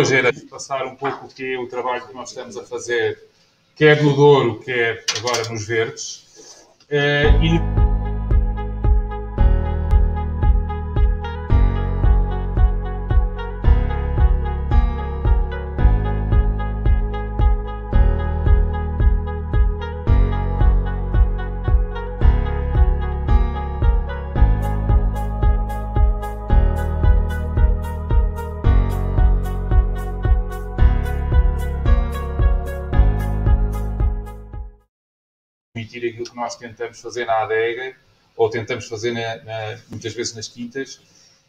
hoje era passar um pouco o que é o trabalho que nós estamos a fazer, quer no Douro, quer agora nos Verdes. Uh, e... nós tentamos fazer na adega ou tentamos fazer na, na, muitas vezes nas quintas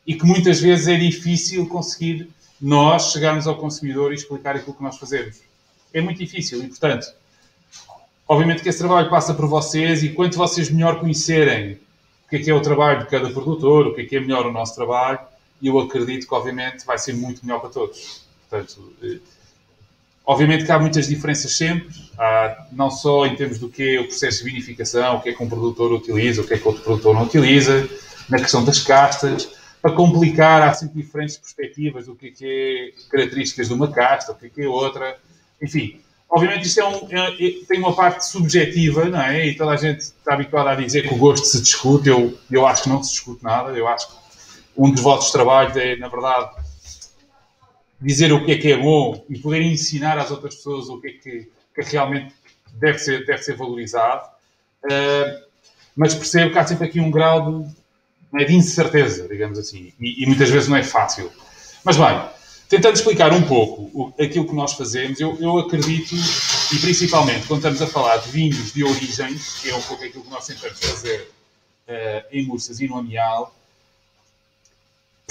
e que muitas vezes é difícil conseguir nós chegarmos ao consumidor e explicar aquilo que nós fazemos. É muito difícil e, portanto, obviamente que esse trabalho passa por vocês e quanto vocês melhor conhecerem o que é que é o trabalho de cada produtor, o que é que é melhor o nosso trabalho, eu acredito que, obviamente, vai ser muito melhor para todos. Portanto, eh, Obviamente que há muitas diferenças sempre, há, não só em termos do que é o processo de vinificação, o que é que um produtor utiliza, o que é que outro produtor não utiliza, na questão das castas. Para complicar, há sempre diferentes perspectivas do que é, que é características de uma casta, o que é que é outra. Enfim, obviamente isto é um, é, é, tem uma parte subjetiva, não é? E toda a gente está habituada a dizer que o gosto se discute. Eu, eu acho que não se discute nada. Eu acho que um dos vossos trabalhos é, na verdade, dizer o que é que é bom e poder ensinar às outras pessoas o que é que, que realmente deve ser, deve ser valorizado. Uh, mas percebo que há sempre aqui um grau de, é, de incerteza, digamos assim, e, e, muitas vezes não é fácil. Mas bem, tentando explicar um pouco o, aquilo que nós fazemos, eu, eu, acredito, e principalmente quando estamos a falar de vinhos de origens, que é um pouco aquilo que nós tentamos fazer uh, em Murças e no Amial,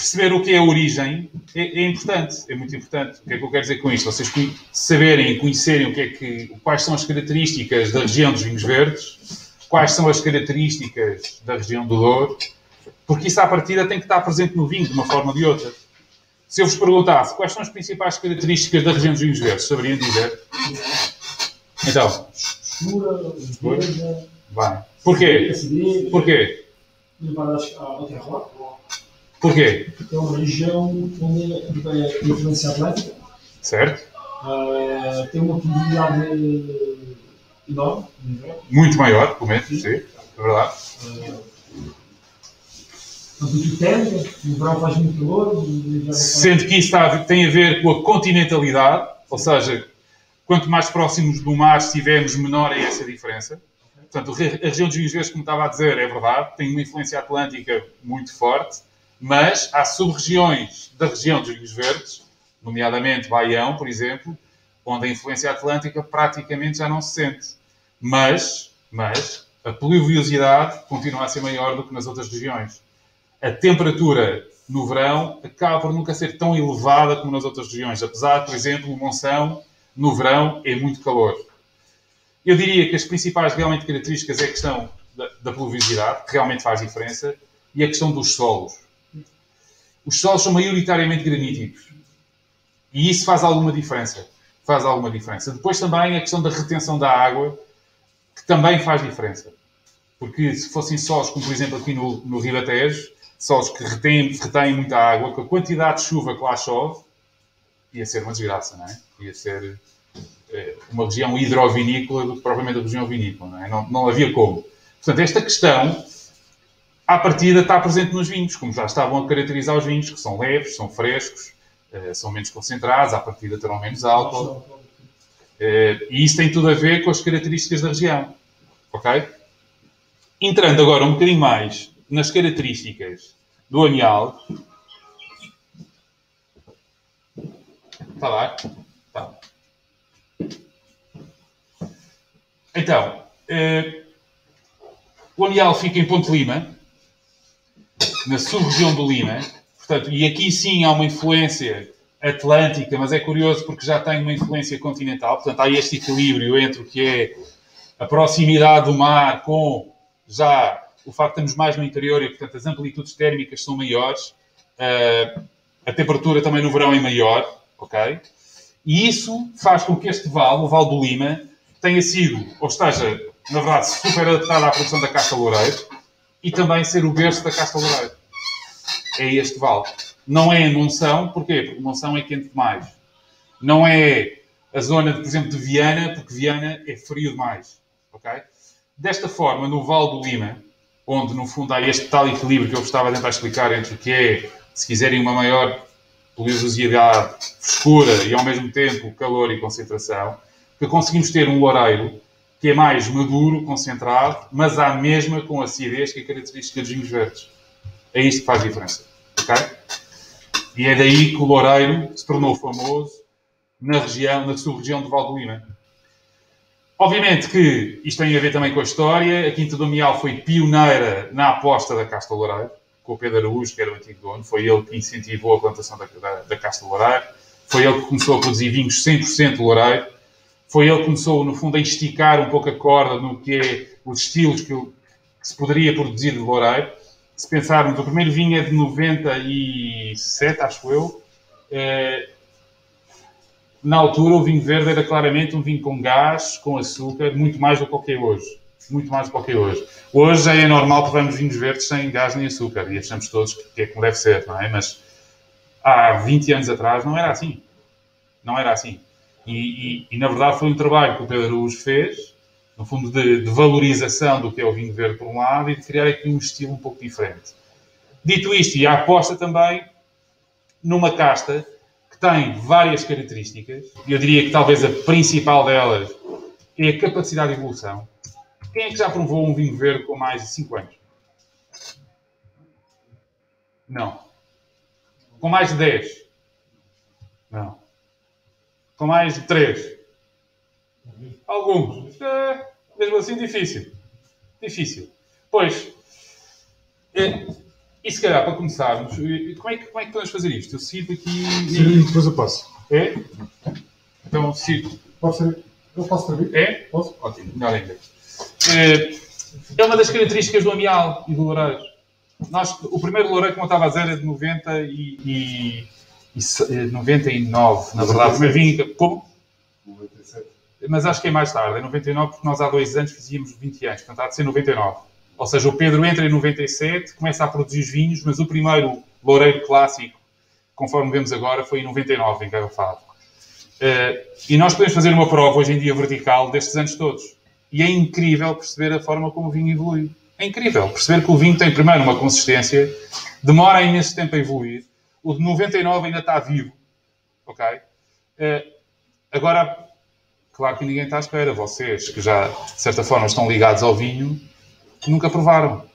perceber o que é a origem é, é, importante, é muito importante. O que é que eu quero dizer com isto? Vocês saberem e conhecerem o que é que, quais são as características da região dos vinhos verdes, quais são as características da região do Douro, porque isso à partida tem que estar presente no vinho de uma forma ou de outra. Se eu vos perguntasse quais são as principais características da região dos vinhos verdes, saberiam dizer? Então. Vai. Porquê? Porquê? Porquê? Porque é uma região onde é influência atlântica. Certo. Uh, tem uma probabilidade enorme. Muito maior, pelo menos, sim, sim é verdade. Uh, muito térmica, no verão faz muito calor. Sendo que isso está, tem a ver com a continentalidade, ou seja, quanto mais próximos do mar estivermos, menor é essa diferença. Portanto, a região dos vinhos verdes, como estava a dizer, é verdade, tem uma influência atlântica muito forte mas há sub-regiões da região dos vinhos verdes, nomeadamente Baião, por exemplo, onde a influência atlântica praticamente já não se sente. Mas, mas a pluviosidade continua a ser maior do que nas outras regiões. A temperatura no verão acaba por nunca ser tão elevada como nas outras regiões, apesar, por exemplo, o Monção, no verão, é muito calor. Eu diria que as principais realmente características é a questão da, da pluviosidade, que realmente faz diferença, e a questão dos solos os solos são maioritariamente graníticos. E isso faz alguma diferença. Faz alguma diferença. Depois também a questão da retenção da água, que também faz diferença. Porque se fossem solos, como por exemplo aqui no, no Ribatejo, solos que retêm, retêm muita água, com a quantidade de chuva que lá chove, ia ser uma desgraça, não é? Ia ser é, uma região hidrovinícola do que propriamente a região vinícola, não é? Não, não havia como. Portanto, esta questão à partida está presente nos vinhos, como já estavam a caracterizar os vinhos, que são leves, são frescos, eh, são menos concentrados, à partida terão menos álcool. Eh, e isso tem tudo a ver com as características da região. Ok? Entrando agora um bocadinho mais nas características do anial. Está lá? Está. Então, eh, o anial fica em Ponte Lima, na sub-região do Lima. Portanto, e aqui sim há uma influência atlântica, mas é curioso porque já tem uma influência continental. Portanto, há este equilíbrio entre o que é a proximidade do mar com já o facto de estarmos mais no interior e, portanto, as amplitudes térmicas são maiores. Uh, a temperatura também no verão é maior, ok? E isso faz com que este vale, o Vale do Lima, tenha sido, ou esteja, na verdade, super adaptado à produção da casca loureiro, e também ser o berço da Casta Loureiro. É este vale. Não é Monção, porquê? Porque Monção é quente demais. Não é a zona, por exemplo, de Viana, porque Viana é frio demais. ok? Desta forma, no Val do Lima, onde no fundo há este tal equilíbrio que eu gostava de tentar explicar entre o que é, se quiserem, uma maior pluviosidade, frescura e ao mesmo tempo calor e concentração, que conseguimos ter um loureiro que é mais maduro, concentrado, mas à mesma com acidez que é característica dos vinhos verdes. É isto que faz diferença. ok? E é daí que o loureiro se tornou famoso na região, na sub-região de Valdelina. Obviamente que isto tem a ver também com a história. A Quinta do Mial foi pioneira na aposta da Casta Loureiro, com o Pedro Araújo, que era o antigo dono. Foi ele que incentivou a plantação da, da, da Casta Loureiro. Foi ele que começou a produzir vinhos 100% Loureiro. Foi ele que começou, no fundo, a esticar um pouco a corda no que é os estilos que, que se poderia produzir de Loureiro. Se pensarmos, o primeiro vinho é de 97, acho eu. É, na altura o vinho verde era claramente um vinho com gás, com açúcar, muito mais do que é hoje. Muito mais do que hoje. Hoje é normal que vamos vinhos verdes sem gás nem açúcar e achamos todos que é como deve ser, não é? Mas há 20 anos atrás não era assim. Não era assim. E, e, e na verdade foi um trabalho que o Pedro Araújo fez, no fundo, de, de, valorização do que é o vinho verde por um lado e de criar aqui um estilo um pouco diferente. Dito isto, e a aposta também numa casta tem várias características, e eu diria que talvez a principal delas é a capacidade de evolução. Quem é que já provou um vinho verde com mais de 5 anos? Não. Com mais de 10? Não. Com mais de 3? Alguns. É, mesmo assim, difícil. Difícil. Pois, é, e se calhar, para começarmos, como é que, como é que podemos fazer isto? Eu sinto aqui. Sim, depois eu passo. É? Então, sinto. Pode ser. Eu posso servir? É? Posso? Ótimo, melhor ainda. É, é uma das características do amial e do loureiro. Nós, o primeiro loureiro, como eu estava a dizer, é de 90 e, e, e 99, na verdade. Vinho. Como? 97. Mas acho que é mais tarde, é 99, porque nós há dois anos fazíamos 20 anos, portanto há de ser 99. Ou seja, o Pedro entra em 97, começa a produzir os vinhos, mas o primeiro loureiro clássico, conforme vemos agora, foi em 99, engarrafado. Uh, e nós podemos fazer uma prova hoje em dia vertical destes anos todos. E é incrível perceber a forma como o vinho evolui. É incrível perceber que o vinho tem primeiro uma consistência, demora imenso tempo a evoluir. O de 99 ainda está vivo. Ok? Uh, agora, claro que ninguém está à espera. Vocês, que já de certa forma estão ligados ao vinho, nunca provaram.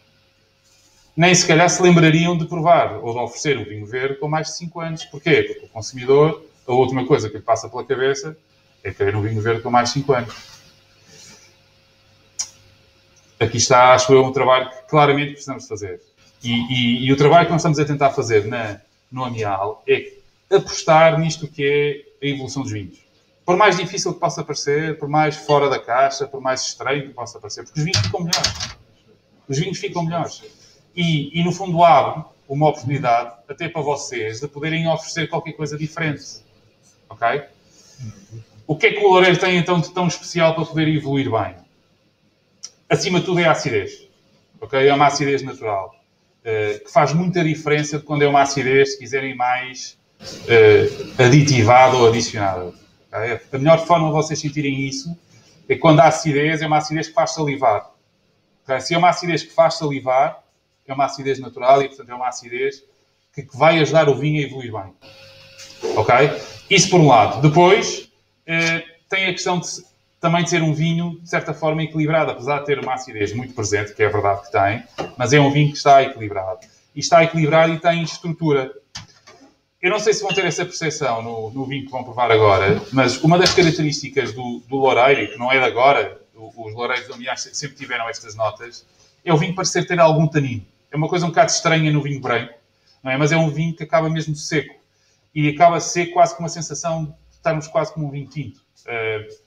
Nem se calhar se lembrariam de provar ou de oferecer o vinho verde com mais de 5 anos. Porquê? Porque o consumidor, a última coisa que lhe passa pela cabeça é querer um vinho verde com mais de 5 anos. Aqui está, acho eu, um trabalho que claramente precisamos fazer. E, e, e, o trabalho que nós estamos a tentar fazer na, no Amial é apostar nisto que é a evolução dos vinhos. Por mais difícil que possa parecer, por mais fora da caixa, por mais estranho que possa parecer, porque os vinhos ficam melhores os vinhos ficam melhores. E, e, no fundo abre uma oportunidade até para vocês de poderem oferecer qualquer coisa diferente. Ok? O que é que o Loureiro tem então de tão especial para poder evoluir bem? Acima de tudo é a acidez. Ok? É uma acidez natural. Uh, que faz muita diferença de quando é uma acidez, se quiserem, mais uh, aditivada ou adicionada. Okay? A melhor forma de vocês sentirem isso é quando a acidez é uma acidez que faz salivar. Se é uma acidez que faz salivar, é uma acidez natural e, portanto, é uma acidez que, que vai ajudar o vinho a evoluir bem. Ok? Isso por um lado. Depois, eh, tem a questão de, também de ser um vinho, de certa forma, equilibrado, apesar de ter uma acidez muito presente, que é verdade que tem, mas é um vinho que está equilibrado. E está equilibrado e tem estrutura. Eu não sei se vão ter essa percepção no, no vinho que vão provar agora, mas uma das características do, do Loureiro, que não é de agora, os loureiros do Miás sempre tiveram estas notas, é o vinho parecer ter algum tanino. É uma coisa um bocado estranha no vinho branco, não é? Mas é um vinho que acaba mesmo seco. E acaba seco quase com uma sensação de estarmos quase como um vinho tinto. Uh,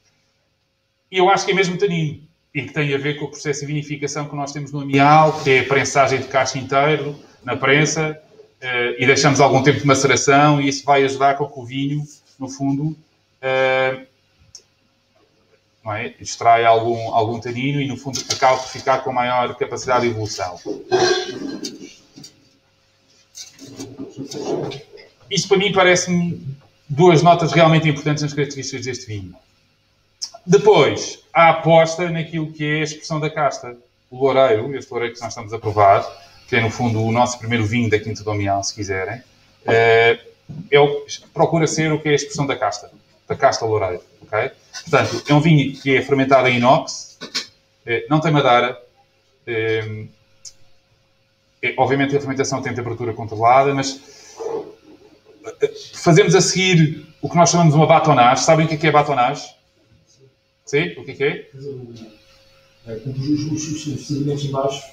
e eu acho que é mesmo tanino. E que tem a ver com o processo de vinificação que nós temos no amial, que é a prensagem de caixa inteiro, na prensa, uh, e deixamos algum tempo de maceração, e isso vai ajudar com que o vinho, no fundo, não é? extrai algum, algum tanino e, no fundo, acaba por ficar com maior capacidade de evolução. Isso, para mim, parece-me duas notas realmente importantes nas características deste vinho. Depois, a aposta naquilo que é a expressão da casta. O loureiro, este loureiro que nós estamos a provar, que é no fundo o nosso primeiro vinho da Quinta do Amial, se quiserem, é, é o, procura ser o que é a expressão da casta, da casta loureiro. Okay? Portanto, é um vinho que é fermentado em inox, é, não tem madeira, é, é, obviamente a fermentação tem temperatura controlada, mas fazemos a seguir o que nós chamamos de uma batonage. Sabem o que é, é batonage? Sim? O que é? Os sedimentos embaixo.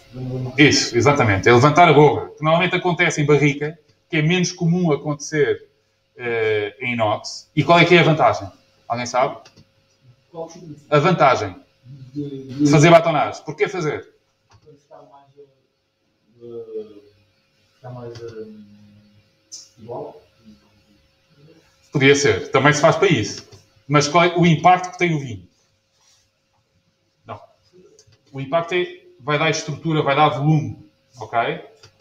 Isso, exatamente. É levantar a boca. Que normalmente acontece em barrica, que é menos comum acontecer uh, em inox. E qual é que é a vantagem? Alguém sabe? A vantagem de fazer batonagem. Porquê fazer? Ficar mais, ficar mais igual. Podia ser. Também se faz para isso. Mas qual é o impacto que tem o vinho? O impacto é, vai dar estrutura, vai dar volume. Ok?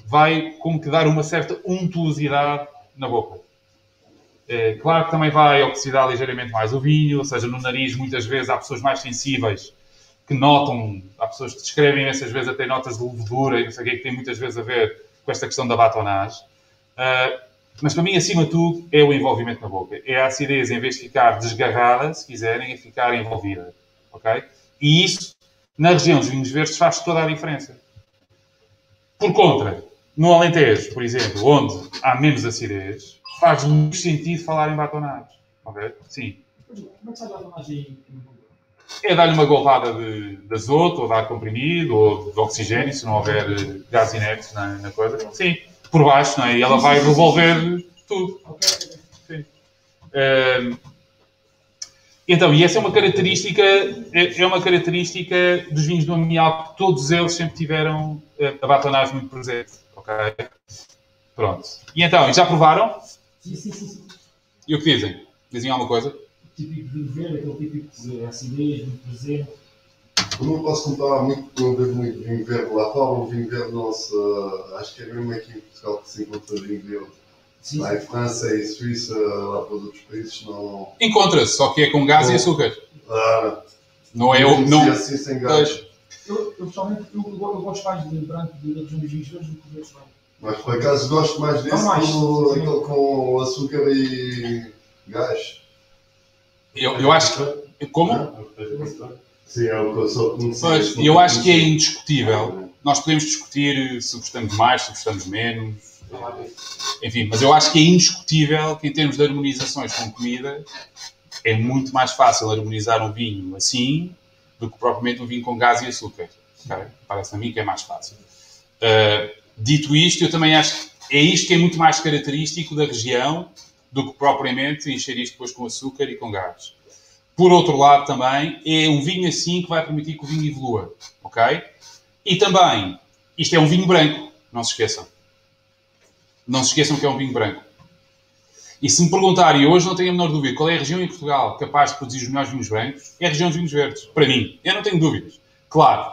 Vai como que dar uma certa untuosidade na boca. É, claro que também vai oxidar ligeiramente mais o vinho, ou seja, no nariz muitas vezes há pessoas mais sensíveis que notam, há pessoas que descrevem essas vezes até notas de levedura e não sei o que, que tem muitas vezes a ver com esta questão da batonagem. Uh, mas para mim, acima de tudo, é o envolvimento na boca. É a acidez, em vez de ficar desgarrada, se quiserem, é ficar envolvida. Ok? E isso, na região dos vinhos verdes, faz toda a diferença. Por contra, no Alentejo, por exemplo, onde há menos acidez, faz muito sentido falar em batonados. Ok? Sim. Como é que batonagem é dar-lhe uma golpada de, de azoto, ou dar comprimido, ou de oxigênio, se não houver eh, gás inerte na, na coisa. Sim por baixo, não é? E ela vai revolver tudo. Sim. Um, então, e essa é uma característica, é, é uma característica dos vinhos do Amial, que todos eles sempre tiveram eh, a batonagem muito presente, ok? Pronto. E então, já provaram? Sim, sim, sim. E o que dizem? Dizem alguma coisa? Típico de verde, aquele típico de acidez, muito presente. Eu não posso comparar muito com o muito vinho verde lá fora. O vinho verde nosso, uh, acho que é mesmo aqui em Portugal que se encontra vinho verde. Sim. Lá em França e Suíça, lá para os outros países, não. Encontra-se, só que é com gás e açúcar. Ah, não é o. Não... assim sem gás. Eu, eu pessoalmente eu, eu, gosto mais de branco de vinhos verdes do que dos brancos. Mas por acaso gosto mais desse mais, com, aquele com açúcar e gás. Eu, eu acho que. Como? Sim, é o que eu sou Pois, eu acho que é indiscutível. Nós podemos discutir se gostamos mais, se gostamos menos. Enfim, mas eu acho que é indiscutível que em termos de harmonizações com comida é muito mais fácil harmonizar um vinho assim do que propriamente um vinho com gás e açúcar. Parece a mim que é mais fácil. Uh, dito isto, eu também acho que é isto que é muito mais característico da região do que propriamente encher isto depois com açúcar e com gás. Por outro lado, também, é um vinho assim que vai permitir que o vinho evolua. Ok? E também, isto é um vinho branco, não se esqueçam. Não se esqueçam que é um vinho branco. E se me perguntarem, hoje não tenho a menor dúvida, qual é a região em Portugal capaz de produzir os melhores vinhos brancos, é a região dos vinhos verdes. Para mim, eu não tenho dúvidas. Claro,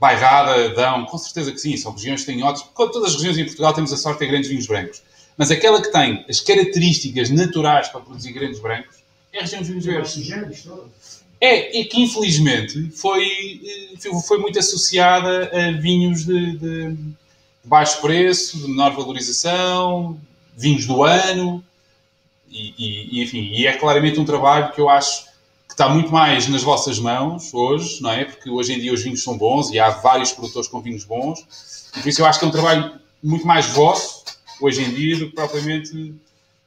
Bairrada, Dão, com certeza que sim, são regiões que têm ótimos. Todas as regiões em Portugal temos a sorte de ter grandes vinhos brancos. Mas aquela que tem as características naturais para produzir grandes brancos é a região dos vinhos verdes. É, e que infelizmente foi, eh, foi muito associada a vinhos de, de baixo preço, de menor valorização, vinhos do ano, e, e, enfim, e é claramente um trabalho que eu acho que está muito mais nas vossas mãos hoje, não é? Porque hoje em dia os vinhos são bons e há vários produtores com vinhos bons, e por isso eu acho que é um trabalho muito mais vosso hoje em dia do que propriamente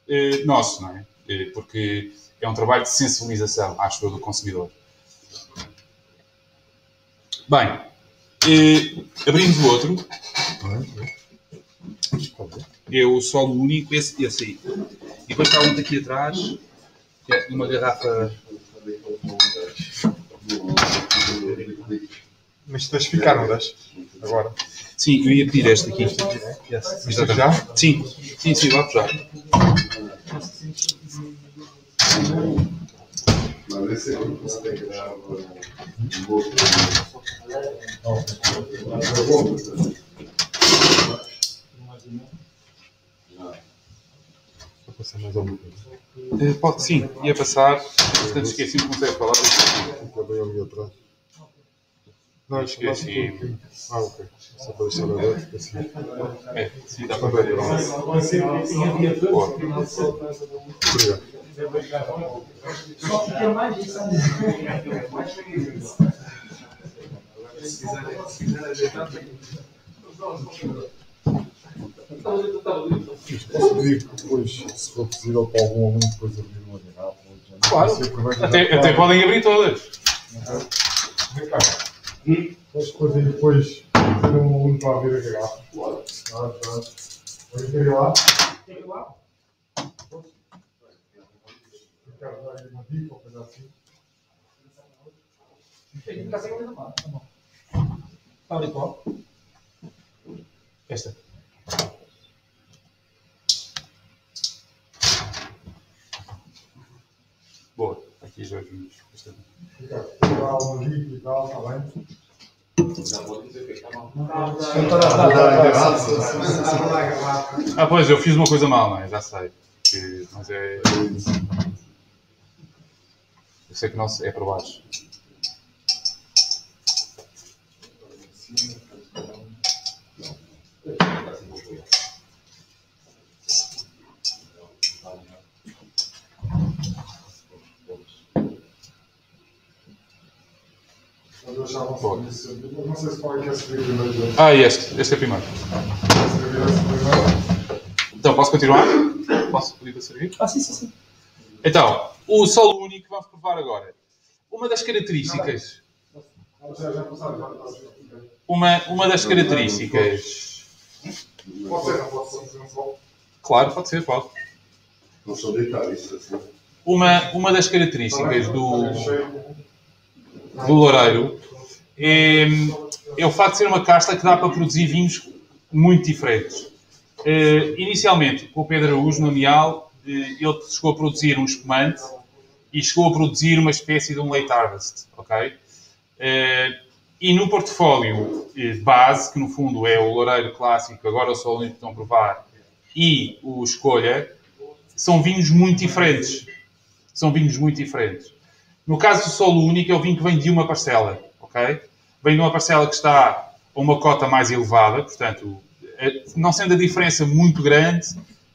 eh, nosso, não é? Eh, porque é um trabalho de sensibilização, acho eu, do consumidor. Bem, eh, abrimos o outro. Eu só o único, esse, esse aí. E depois está um daqui atrás, que é uma garrafa. Mas deixa ficar, não deixa? Agora. Sim, eu ia pedir este aqui. Yes. Já? Sim, sim, sim, vamos já. Mas esse é o que você grava Passa mais alguma coisa. Pode, sim, ia passar. Portanto, esqueci de começar a falar. Fica bem ali atrás. Não, lá Esqueci. Ah, ok. Só para deixar aberto, que assim. É, sim, dá para ver. Boa. Obrigado. Só fica mais isso. Posso pedir que depois, se for possível, para algum aluno depois abrir uma garrafa? ou já- Claro. Até, até podem abrir todas. Vem cá. Mas depois depois ter um aluno para abrir a garrafa. Claro. Ah, já. Vamos ver lá. Ricardo, dá aí uma dica ou coisa assim. Tal e qual. Esta. Boa. Aqui já vimos. Dá uma dica e tal, está bem? Dá a garrafa. Ah, pois, eu fiz uma coisa mal, não é? Já sei. Que, mas é. Eu sei que não é por baixo. Mas eu achava que isso. Não sei se qual é que é esse primeiro. Se Ah, este. Este é primeiro. Então, posso continuar? Posso pedir para servir? Ah, sim, sim, sim. Então, o solo único que vamos provar agora. Uma das características. Passaram. Uma, uma das características. Pode ser, não pode ser, fazer um só. Claro, pode ser, pode. Não sou deitar isso assim. Uma, uma das características do, Está cheio. do Loureiro é, é o facto de ser uma casta que dá para produzir vinhos muito diferentes. Eh, inicialmente, com o Pedro Araújo, no Nial, eh, ele chegou a produzir um espumante e chegou a produzir uma espécie de um late harvest, ok? Eh, e no portfólio base, que no fundo é o Loureiro clássico, agora o Sol que estão a provar, e o Escolha, são vinhos muito diferentes. São vinhos muito diferentes. No caso do solo único, é o vinho que vem de uma parcela, ok? Vem de uma parcela que está a uma cota mais elevada, portanto, eh, não sendo a diferença muito grande,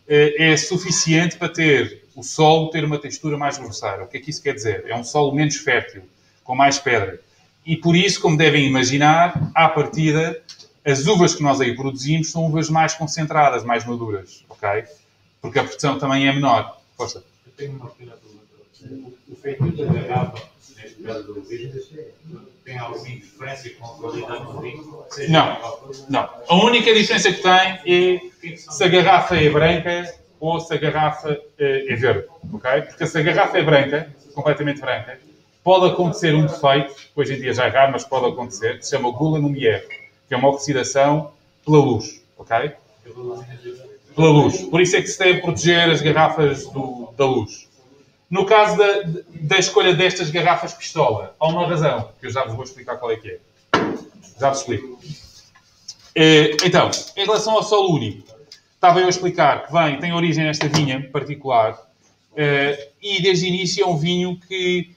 eh, é suficiente para ter o solo ter uma textura mais grosseira. O que é que isso quer dizer? É um solo menos fértil, com mais pedra. E por isso, como devem imaginar, à partida, as uvas que nós aí produzimos são uvas mais concentradas, mais maduras, ok? Porque a produção também é menor. Força. Eu tenho uma pergunta. O, o feito da garrafa, neste caso do vinho, tem alguma diferença com a qualidade do vinho? Não. Não. A única diferença que tem é se a garrafa é branca ou se a garrafa eh, é verde. ok? Porque se a garrafa é branca, completamente branca, pode acontecer um defeito, hoje em dia já é raro, mas pode acontecer, que se chama gula lumière, que é uma oxidação pela luz. ok? Pela luz. Por isso é que se deve proteger as garrafas do- da luz. No caso da, da escolha destas garrafas pistola, há uma razão, que eu já vos vou explicar qual é que é. Já vos explico. Eh, Então, em relação ao solo único, estava eu a explicar que vem, tem origem nesta vinha particular, eh, e desde o início é um vinho que,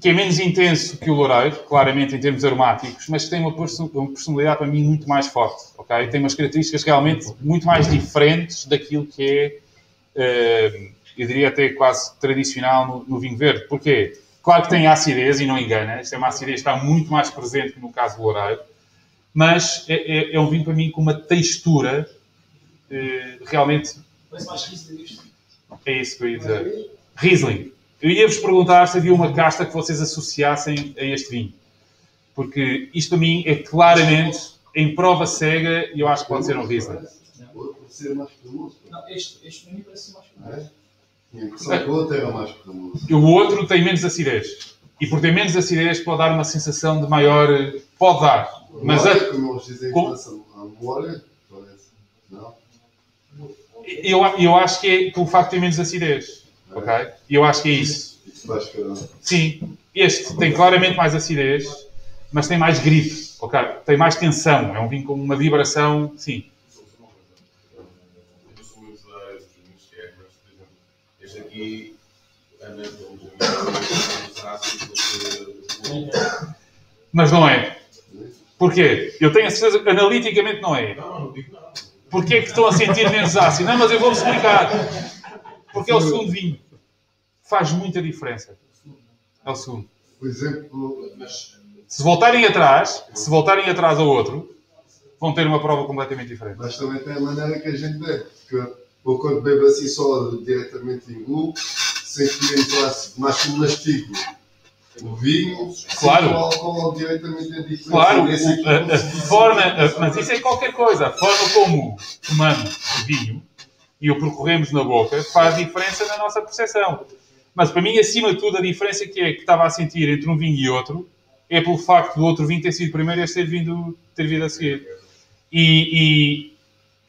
que é menos intenso que o Loureiro, claramente em termos aromáticos, mas que tem uma, perso- uma personalidade para mim muito mais forte, ok? Tem umas características realmente muito mais diferentes daquilo que é, eh, eu diria até quase tradicional no, no vinho verde. Porquê? Claro que tem acidez e não engana, esta é uma acidez que está muito mais presente que no caso do Loureiro, mas é, é- é um vinho para mim com uma textura eh, realmente Parece mais isto. é isso que eu ia dizer. Riesling. Eu ia-vos perguntar se havia uma casta que vocês associassem a este vinho. Porque isto para mim é claramente, em prova cega, e eu acho que pode ser um Riesling. Por ser mais pô. Não, este, este para mim parece ser mais Não é? O outro era mais cremoso. O outro tem menos acidez. E por ter menos acidez pode dar uma sensação de maior... Pode dar. Mas a- como eles dizem a parece. Não? eu, eu acho que é pelo facto de ter menos acidez. Ok? E eu acho que é isso. Isso. Sim, este tem claramente mais acidez, mas tem mais grito, ok? Tem mais tensão, é um vinho com uma vibração, sim. Eu sou muito da área dos vinhos, que Mas não é. Porquê? Eu tenho a certeza que analiticamente não é. Não, não digo nada. Porquê que estão a sentir menos ácido? Não, mas eu vou-vos explicar. Porque é o segundo vinho. Faz muita diferença. É o segundo. Por exemplo, Mas Se voltarem atrás, se voltarem atrás ao outro, vão ter uma prova completamente diferente. mas também tem a maneira que a gente. Porque eu quando bebo assim só diretamente em glu, sinto menos ácido, mas como mastigo o vinho, Claro. o álcool diretamente a diferença. Claro, Esse aqui o- a, a consigo forma, a- mas isso é qualquer coisa. A forma como tomamos vinho e o percorremos na boca faz diferença na nossa percepção. Mas para mim, acima de tudo, a diferença que é que estava a sentir entre um vinho e outro é pelo facto do outro vinho ter sido primeiro e este ter vindo, ter vindo a seguir. E, e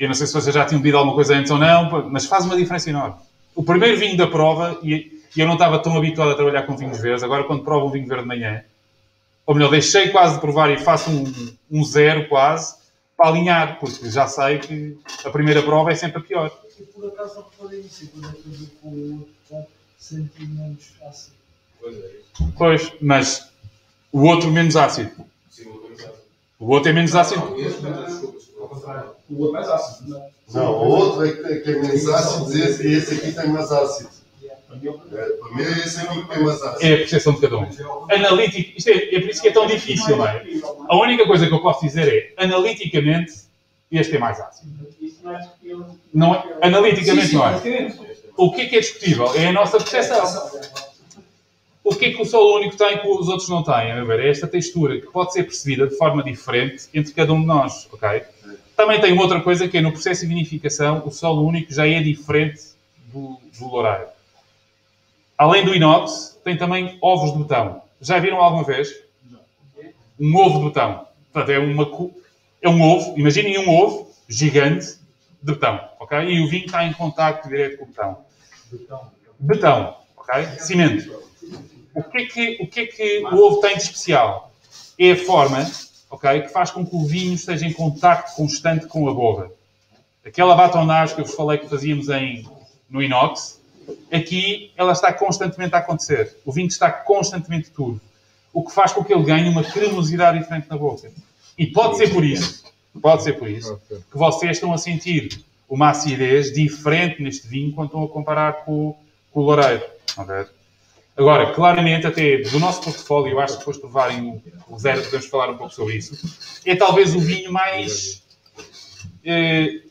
eu não sei se vocês já tinham bebido alguma coisa antes ou não, mas faz uma diferença enorme. O primeiro vinho da prova, e e eu não estava tão habituado a trabalhar com vinhos verdes, agora quando provo um vinho verde de manhã, ou melhor, deixei quase de provar e faço um, um zero quase para alinhar, porque já sei que a primeira prova é sempre a pior. Eu por acaso não e quando eu fui com o outro senti menos ácido. Pois é isso. Pois, mas o outro menos ácido. Sim, vou começar. O outro é menos ácido. Não, este não, desculpa. O outro mais ácido, não. Não, o outro é que, é menos ácido e esse, esse aqui tem mais ácido. É, para mim é esse aqui que tem mais ácido. É a percepção de cada um. Analítico, isto é, é por isso que é tão difícil, não é? A única coisa que eu posso dizer é, analiticamente, este é mais ácido. Não é, analiticamente não é. O que é que é discutível? É a nossa percepção. O que é que o solo único tem que os outros não têm? A meu ver, é esta textura que pode ser percebida de forma diferente entre cada um de nós, ok? Também tem uma outra coisa que é no processo de vinificação, o solo único já é diferente do, do loureiro. Além do inox, tem também ovos de botão. Já viram alguma vez? Um ovo de botão. Portanto, é, uma, é um ovo, imaginem um ovo gigante de betão, ok? E o vinho está em contacto direto com o betão. Betão, ok? Cimento. O que, é que, o que é que o ovo tem de especial? É a forma, ok? Que faz com que o vinho esteja em contacto constante com a borra. Aquela batonagem que eu vos falei que fazíamos em, no inox, aqui ela está constantemente a acontecer. O vinho está constantemente turvo. O que faz com que ele ganhe uma cremosidade diferente na boca. E pode ser por isso, pode ser por isso, que vocês estão a sentir uma acidez diferente neste vinho quando estão a comparar com, com o loureiro. Ver? Agora, claramente, até do nosso portfólio, acho que depois de provarem o, o zero, podemos falar um pouco sobre isso, é talvez o vinho mais. Eh,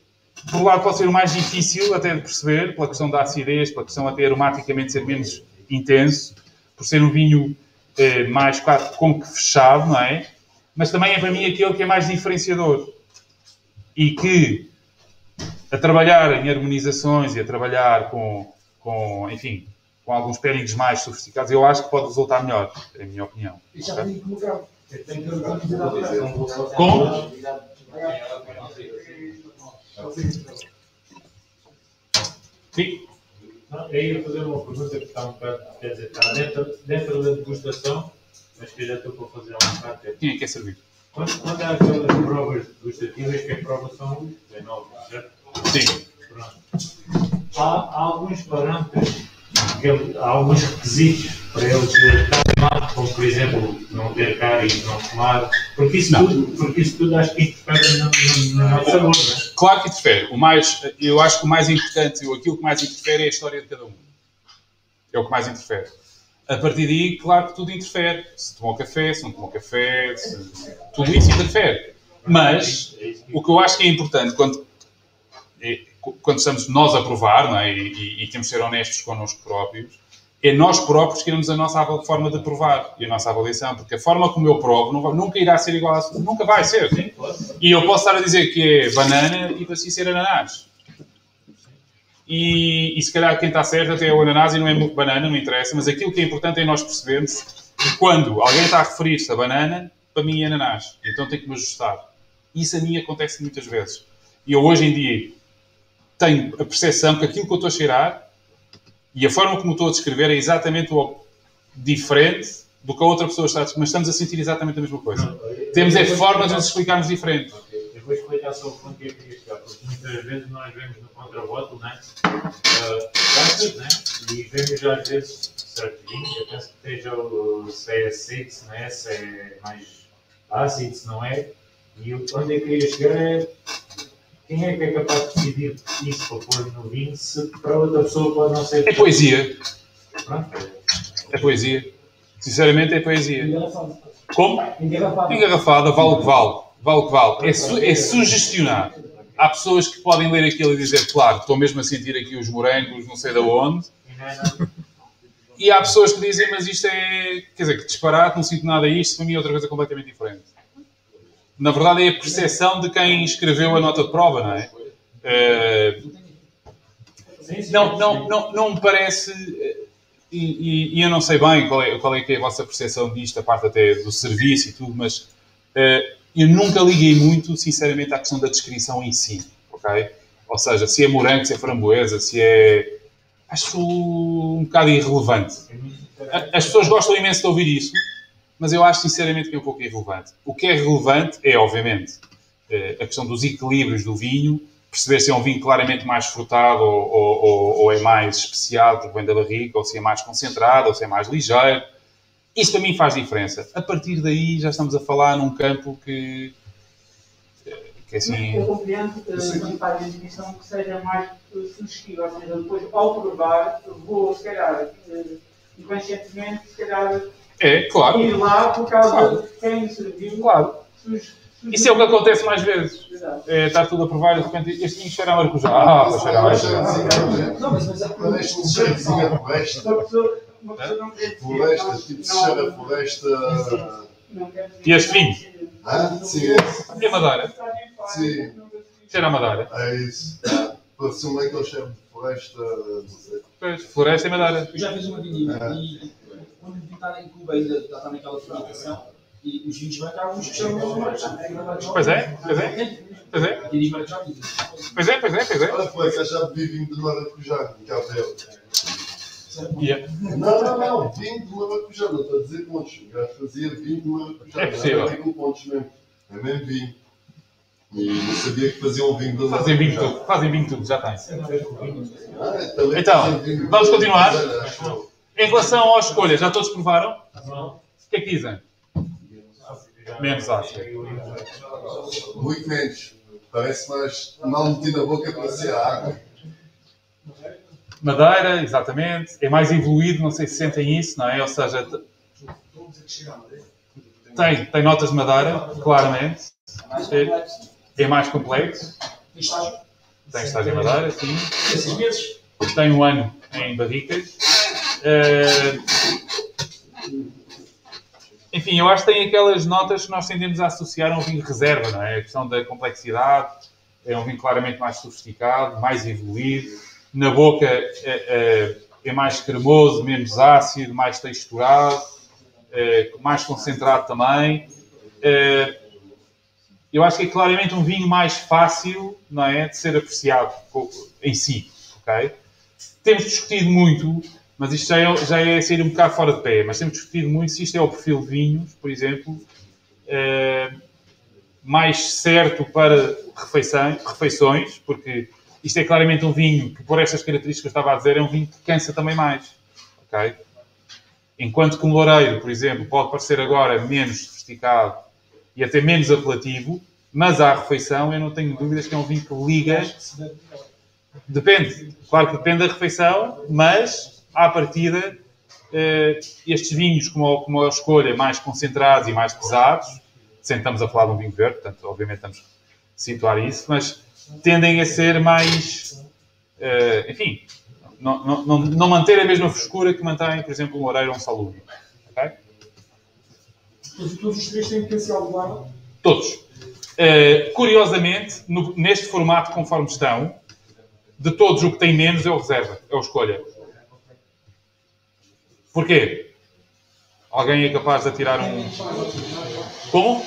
por um lado, pode ser o mais difícil até de perceber, pela questão da acidez, pela questão até aromaticamente ser menos intenso, por ser um vinho eh, mais quase como que fechado, não é? Mas também é para mim aquele que é mais diferenciador. E que, a trabalhar em harmonizações e a trabalhar com, com enfim, com alguns pairings mais sofisticados, eu acho que pode resultar melhor, é a minha opinião. E já tem que. Com? Sim. Eu ia fazer uma pergunta que está um bocado, quer dizer, está dentro, dentro da degustação, mas que já estou para fazer um bocado. é, Quem é que quer servir? Quando, quando há aquelas provas degustativas, que a prova são 19, certo? Sim. Pronto. Há, há alguns parâmetros, ele- há alguns requisitos para eles estarem lá, como por exemplo, não ter cáries, não fumar, porque isso, Não. tudo, porque isso tudo acho que interfere no, no, no nosso sabor, não é? Claro que interfere. O mais, eu acho que o mais importante, aquilo que mais interfere é a história de cada um. É o que mais interfere. A partir daí, claro que tudo interfere. Se tomou café, se não tomou café, se- tudo isso interfere. Mas, É que- o que eu acho que é importante quando, é- quando estamos nós a provar, é? e, e- e temos de ser honestos connosco próprios, é nós próprios que temos a nossa forma de provar e a nossa avaliação, porque a forma como eu provo vai- nunca irá ser igual a nunca vai ser. Sim. E eu posso estar a dizer que é banana e para si ser ananás. E, e se calhar quem está certo até é o ananás e não é muito banana, não interessa, mas aquilo que é importante é nós percebermos que quando alguém está a referir-se a banana, para mim é ananás. Então tem que me ajustar. Isso a mim acontece muitas vezes. E eu hoje em dia tenho a percepção que aquilo que eu estou a cheirar e a forma como estou a descrever é exatamente o diferente do que a outra pessoa está a mas estamos a sentir exatamente a mesma coisa. Temos é formas de nos explicarmos diferente. Eu vou explicar só o ponto que eu queria chegar, porque muitas vezes nós vemos no contravoto, né? Uh, cartas, né? E vemos às vezes certo vinho, eu penso que esteja o, se é acido, se não é, se é mais ácido, se não é. E o- onde eu queria chegar é quem é que é capaz de decidir isso para pôr no vinho se para outra pessoa pode não ser. É poesia. Pronto, é- poesia. Sinceramente, é poesia. Engarrafado. Como? Engarrafado. Engarrafada, vale o que vale. Vale o que vale. É, su- é sugestionar. Há pessoas que podem ler aquilo e dizer, claro, estou mesmo a sentir aqui os morangos, não sei de onde. e é. E há pessoas que dizem, mas isto é. Quer dizer, que disparate, não sinto nada a isto, para mim é outra coisa completamente diferente. Na verdade, é a percepção de quem escreveu a nota de prova, não é? Eh, não, não, não, não me parece. eh, E, e- e eu não sei bem qual é, qual é que é a vossa percepção disto, a parte até do serviço e tudo, mas eh, eu nunca liguei muito, sinceramente, à questão da descrição em si, ok? Ou seja, se é morango, se é framboesa, se é. Acho um bocado irrelevante. As pessoas gostam imenso de ouvir isso, mas eu acho sinceramente que é um pouco irrelevante. O que é relevante é, obviamente, eh, a questão dos equilíbrios do vinho, perceber se é um vinho claramente mais frutado ou, ou- ou- é mais especiado porque vem da barriga, ou se é mais concentrado, ou se é mais ligeiro. Isso para mim faz diferença. A partir daí já estamos a falar num campo que, eh, que é assim. Eu compreendo faz a definição que seja mais sugestiva, ou seja, depois ao provar, vou se calhar eh, inconscientemente, se calhar É, claro. ir lá por causa Claro. de quem serviu. Claro. sus- Isso é o que acontece mais vezes. É, está tudo a provar e de repente este vinho cheira a maracujá. Ah, vai cheirar a maracujá. Não, mas, mas é Parece um cheirozinho a floresta. Não quer dizer. Floresta, não- tipo de cheiro a floresta. E este vinho? Ah, sim, é. É madeira. Sim. Cheira a madeira. É isso. Ah, Pareceu-me aquele cheiro de floresta, não sei. Pois, floresta e madeira. Eu já fiz uma vinha Ah. e quando vim estar em Cuba ainda está naquela fermentação e os vinhos uns que chamam de maracujá. Pois é, pois é. Pois é, E diz maracujá pois é, pois é, pois é. Olha, por acaso já bebi vinho de maracujá em Cabo. Yeah. Não, não, não, vinho de maracujá, não estou a dizer pontos. O gajo fazia vinho de maracujá. É possível. Não é com pontos mesmo. É mesmo vinho. E não sabia que faziam vinho de Fazem vinho tudo, fazem vinho tudo, já tem. Ah, também Então, de vamos continuar? Em relação às escolhas, já todos provaram? Não. O que é que dizem? Menos ácido. Muito menos. Parece mais mal meti na boca para ser água. Madeira, exatamente. É mais evoluído, não sei se sentem isso, não é? Ou seja, tem, tem notas de madeira, claramente. É. É mais complexo. Tem estágio. Tem estágio em madeira, sim. Esses meses. tem um ano em barricas. Eh, enfim, eu acho que tem aquelas notas que nós tendemos a associar a um vinho reserva, não é? A questão da complexidade, é um vinho claramente mais sofisticado, mais evoluído. Na boca eh, eh, é mais cremoso, menos ácido, mais texturado, eh, mais concentrado também. Eu acho que é claramente um vinho mais fácil, não é, de ser apreciado em si, ok? Temos discutido muito, mas isto já é, já é sair um bocado fora de pé, mas temos discutido muito se isto é o perfil de vinhos, por exemplo, eh, mais certo para refeição, refeições, porque isto é claramente um vinho que, por estas características que eu estava a dizer, é um vinho que cansa também mais, ok? Enquanto que um loureiro, por exemplo, pode parecer agora menos sofisticado e até menos apelativo, mas à refeição eu não tenho dúvidas que é um vinho que liga. Depende, claro que depende da refeição, mas à partida eh, estes vinhos, como, como a escolha, mais concentrados e mais pesados, sempre estamos a falar de um vinho verde, portanto, obviamente estamos a situar isso, mas tendem a ser mais, eh, enfim, não, não, não, não manter a mesma frescura que mantém, por exemplo, um Oreiro ou um Salúmio. ok? Todos, os três têm potencial de. Todos. Uh, curiosamente, no- neste formato conforme estão, de todos o que tem menos é o reserva, é o escolha. Porquê? Alguém é capaz de atirar um. Como?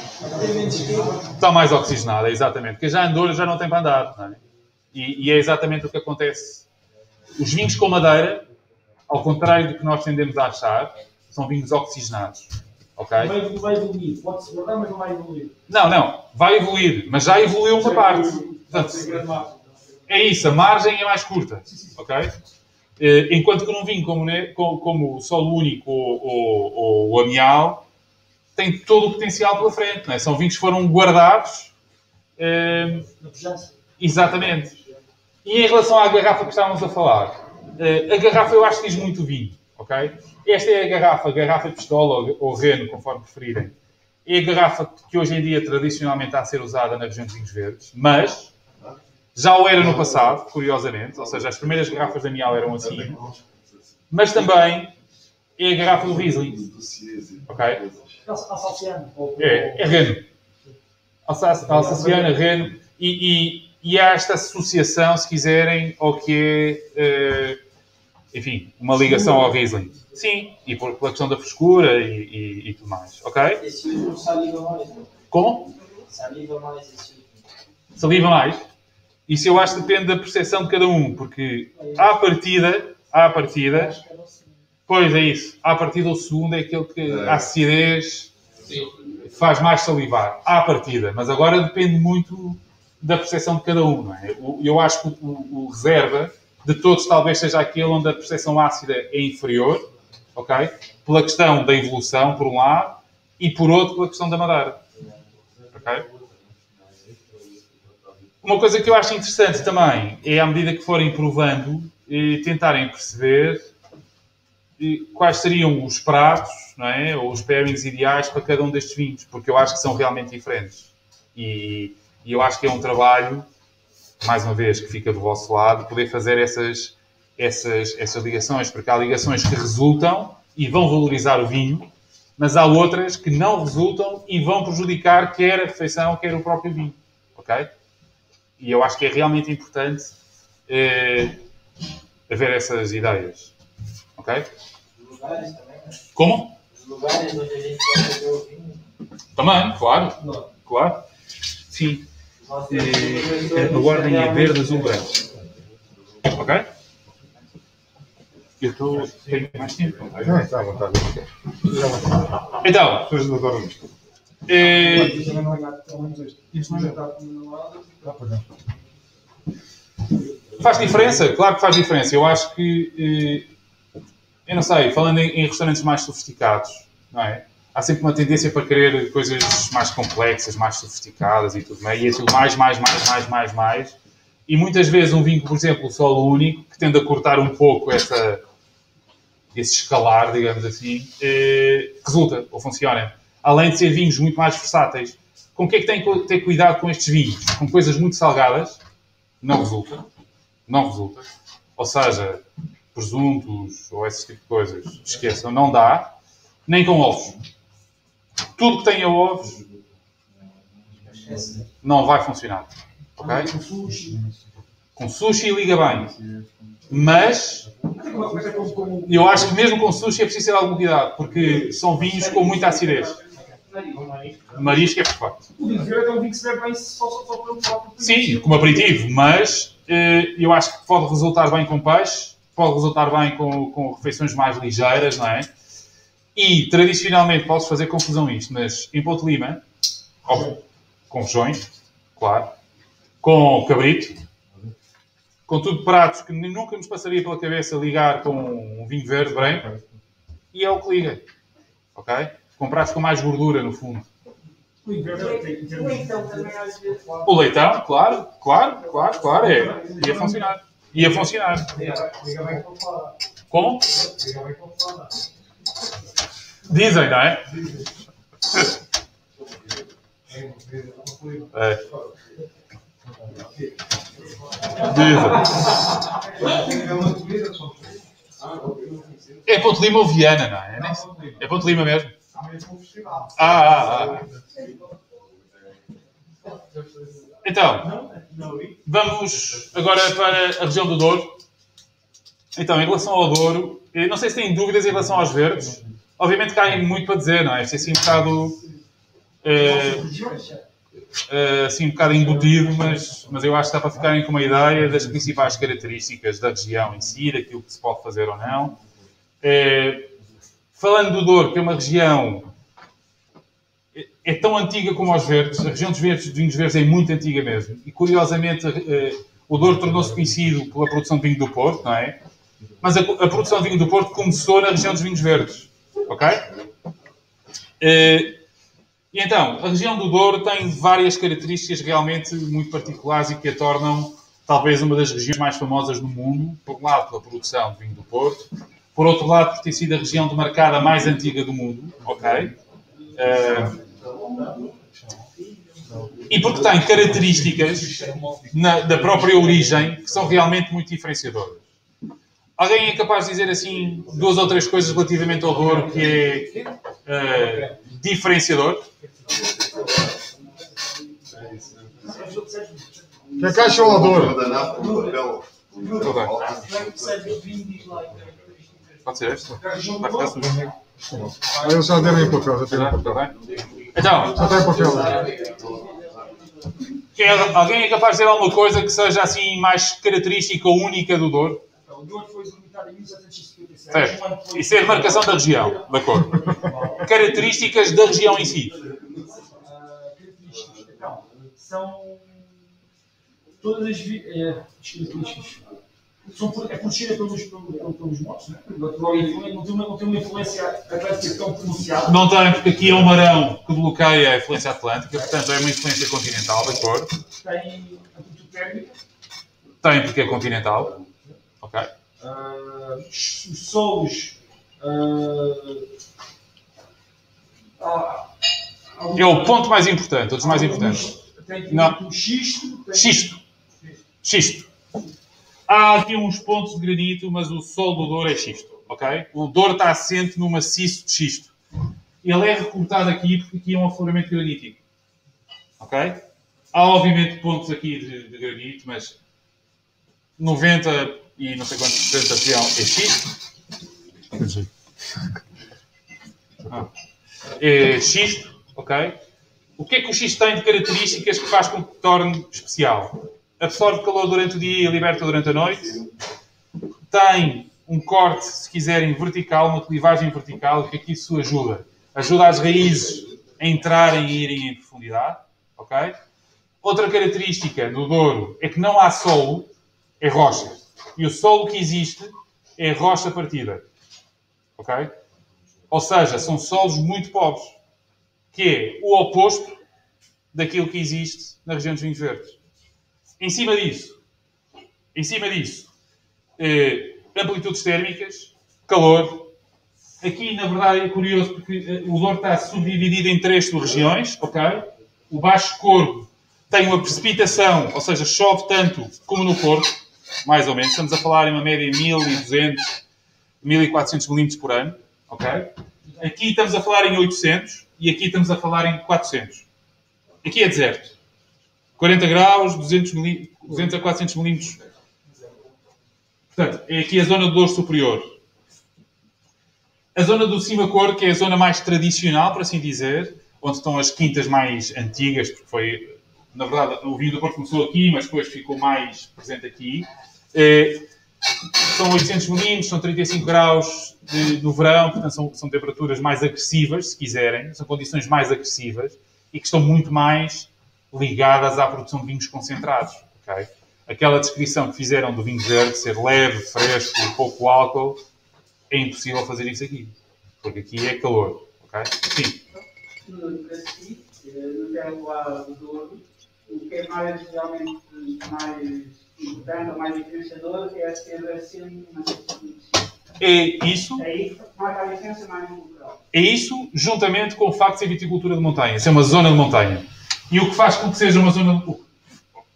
Está mais oxigenado, é exatamente. Porque já andou, já não tem para andar. não é? E, e é exatamente o que acontece. Os vinhos com madeira, ao contrário do que nós tendemos a achar, são vinhos oxigenados. Ok? vai, vai evoluir. Pode-se guardar, mas não vai evoluir. Não, não, vai evoluir, mas já evoluiu uma parte. Portanto, é isso, a margem é mais curta. Ok? Eh, enquanto que num vinho como, ne- co- como o solo único ou, ou- ou o amial, tem todo o potencial pela frente. Não é? São vinhos que foram guardados. eh, exatamente. E em relação à garrafa que estávamos a falar, eh, a garrafa eu acho que diz muito vinho, ok? Esta é a garrafa, garrafa pistola ou, ou reno, conforme preferirem. É a garrafa que hoje em dia tradicionalmente está a ser usada na região de vinhos verdes, mas já o era no passado, curiosamente, ou seja, as primeiras garrafas da Mial eram assim, mas também é a garrafa do Riesling, ok? Alsaciano. É, é Reno. Alsaciana, Reno. E, e, e há esta associação, se quiserem, ao que é, eh, enfim, uma ligação ao Riesling. Sim, e por, pela questão da frescura e, e, e tudo mais, ok? Esse último saliva mais? Como? Saliva mais. Saliva mais? Isso eu acho que depende da percepção de cada um, porque à partida, à partida, pois é isso, à partida o segundo é aquele que a acidez faz mais salivar, à partida, mas agora depende muito da percepção de cada um, não é? Eu acho que o, o- o reserva de todos talvez seja aquele onde a percepção ácida é inferior, ok? Pela questão da evolução, por um lado, e por outro, pela questão da madeira. Ok? Uma coisa que eu acho interessante também é, à medida que forem provando, eh, tentarem perceber eh, quais seriam os pratos, não é? Ou os pairings ideais para cada um destes vinhos, porque eu acho que são realmente diferentes. E, e eu acho que é um trabalho, mais uma vez, que fica do vosso lado, poder fazer essas, essas, essas ligações, porque há ligações que resultam e vão valorizar o vinho, mas há outras que não resultam e vão prejudicar quer a refeição, quer o próprio vinho. Ok? E eu acho que é realmente importante eh, haver essas ideias. Ok? Os lugares também, né? Como? Os lugares onde a gente pode beber o vinho. Também, claro. Claro. Sim. Nós Eh, temos a ordem é verde, azul, branco. Ok? Eu estou. Tenho mais tempo. Não, está à vontade. Então, As pessoas adoram isto. É. Faz diferença, claro que faz diferença. Eu acho que, eh, eu não sei, falando em, restaurantes mais sofisticados, não é? Há sempre uma tendência para querer coisas mais complexas, mais sofisticadas e tudo mais. E aquilo mais, mais, mais, mais, mais, mais. E muitas vezes um vinho, por exemplo, solo único, que tende a cortar um pouco essa, esse escalar, digamos assim, eh, resulta ou funciona. Além de ser vinhos muito mais versáteis. Com o que é que tem que ter cuidado com estes vinhos? Com coisas muito salgadas? Não resulta não resulta. Ou seja, presuntos ou esse tipo de coisas, esqueçam, não dá. Nem com ovos. Tudo que tenha ovos não vai funcionar. Ok? Com sushi. Liga bem. Mas eu acho que mesmo com sushi é preciso ter algum cuidado, porque são vinhos com muita acidez. Marisco é perfeito. O vinho verde é um vinho que se bebe bem só, só, só pelo próprio Sim, como aperitivo, mas eh, eu acho que pode resultar bem com peixe, pode resultar bem com, com refeições mais ligeiras, não é? E tradicionalmente posso fazer confusão isto, mas em Ponte Lima, óbvio, com feijões, claro, com cabrito, com tudo pratos que nunca nos passaria pela cabeça ligar com um vinho verde branco, e é o que liga, ok? Com pratos com mais gordura no fundo. O é- Então, também às vezes. O leitão, claro, claro, claro, claro, é. Ia funcionar. Ia funcionar. Como? Dizem, não é? É. Dizem. É Ponte Lima ou Viana, não é? É Ponte Lima mesmo. Ah, ah, ah. Então, vamos agora para a região do Douro. Então, em relação ao Douro, não sei se têm dúvidas em relação aos verdes. Obviamente há muito para dizer, não é? Isto é assim um bocado. eh, assim um bocado embutido, mas, mas eu acho que dá para ficarem com uma ideia das principais características da região em si, daquilo que se pode fazer ou não. Eh, falando do Douro, que é uma região é- é tão antiga como os verdes, a região dos verdes, dos vinhos verdes é muito antiga mesmo. E curiosamente, eh, o Douro tornou-se conhecido pela produção de vinho do Porto, não é? mas a, a produção de vinho do Porto começou na região dos vinhos verdes. Ok? Eh, e então, a região do Douro tem várias características realmente muito particulares e que a tornam talvez uma das regiões mais famosas do mundo, por um lado pela produção de vinho do Porto, por outro lado por ter sido a região demarcada mais antiga do mundo, ok? Eh, e porque tem características na- da própria origem que são realmente muito diferenciadoras. Alguém é capaz de dizer assim duas ou três coisas relativamente ao Douro que é eh, diferenciador? Que é caixa ou a dor? Pode ser esta? Vai ficar sujo. Aí eles já deram em papel, já tem Está bem? Então, Já tem papel. quer- alguém é capaz de dizer alguma coisa que seja assim mais característica ou única do Douro? O Douro foi delimitado em 1757. Certo. Isso é a demarcação da região, de acordo. Características da região em si. Ah, características. Então, são todas as é, as características. São, por- é protegida pelos, pelos, pelos né? Não, tem uma, não tem uma influência atlântica tão pronunciada. Não tem, porque aqui é um marão que bloqueia a influência atlântica, portanto é uma influência continental, de acordo. Tem. Tem, porque é continental. Ok. Ah, os os solos. ah, há- há- É o ponto mais importante, dos mais importantes. alguns- Tem Não. muito xisto. tem- Xisto. Xisto. Há aqui uns pontos de granito, mas o solo do Douro é xisto, ok? O Douro está assente num maciço de xisto. Ele é recortado aqui porque aqui é um afloramento granítico, ok? Há obviamente pontos aqui de, de granito, mas 90 e não sei quantos por cento da região é xisto. Ah. É xisto, ok? O que é que o xisto tem de características que faz com que torne especial? Absorve calor durante o dia e liberta durante a noite. Tem um corte, se quiserem, vertical, uma clivagem vertical, que aqui isso ajuda. Ajuda as raízes a entrarem e irem em profundidade. ok? Outra característica do Douro é que não há solo, é rocha. E o solo que existe é rocha partida. ok? Ou seja, são solos muito pobres que é o oposto daquilo que existe na região dos vinhos verdes. Em cima disso, em cima disso, eh, amplitudes térmicas, calor. Aqui, na verdade, é curioso porque eh, o Douro está subdividido em três sub-regiões, ok? O Baixo Corvo tem uma precipitação, ou seja, chove tanto como no Porto, mais ou menos. Estamos a falar em uma média de 1.200, 1.400 milímetros por ano, ok? Aqui estamos a falar em 800 e aqui estamos a falar em 400. Aqui é deserto. 40 graus, 200, milí- 200 a 400 milímetros. Portanto, é aqui a zona do Douro Superior. A zona do Cima Cor, que é a zona mais tradicional, por assim dizer, onde estão as quintas mais antigas, porque foi, na verdade, o vinho do Porto começou aqui, mas depois ficou mais presente aqui. Eh, são 800 milímetros, são 35 graus de- no verão, portanto são, são temperaturas mais agressivas, se quiserem, são condições mais agressivas e que estão muito mais ligadas à produção de vinhos concentrados. ok? Aquela descrição que fizeram do vinho verde ser leve, fresco, pouco álcool, é impossível fazer isso aqui, porque aqui é calor. ok? Sim, para si, no terroir do Douro, o que é mais realmente mais importante ou mais diferenciador é assim uma é isso É a. É isso, juntamente com o facto de ser viticultura de montanha. Ser uma zona de montanha. E o que faz com que seja uma zona...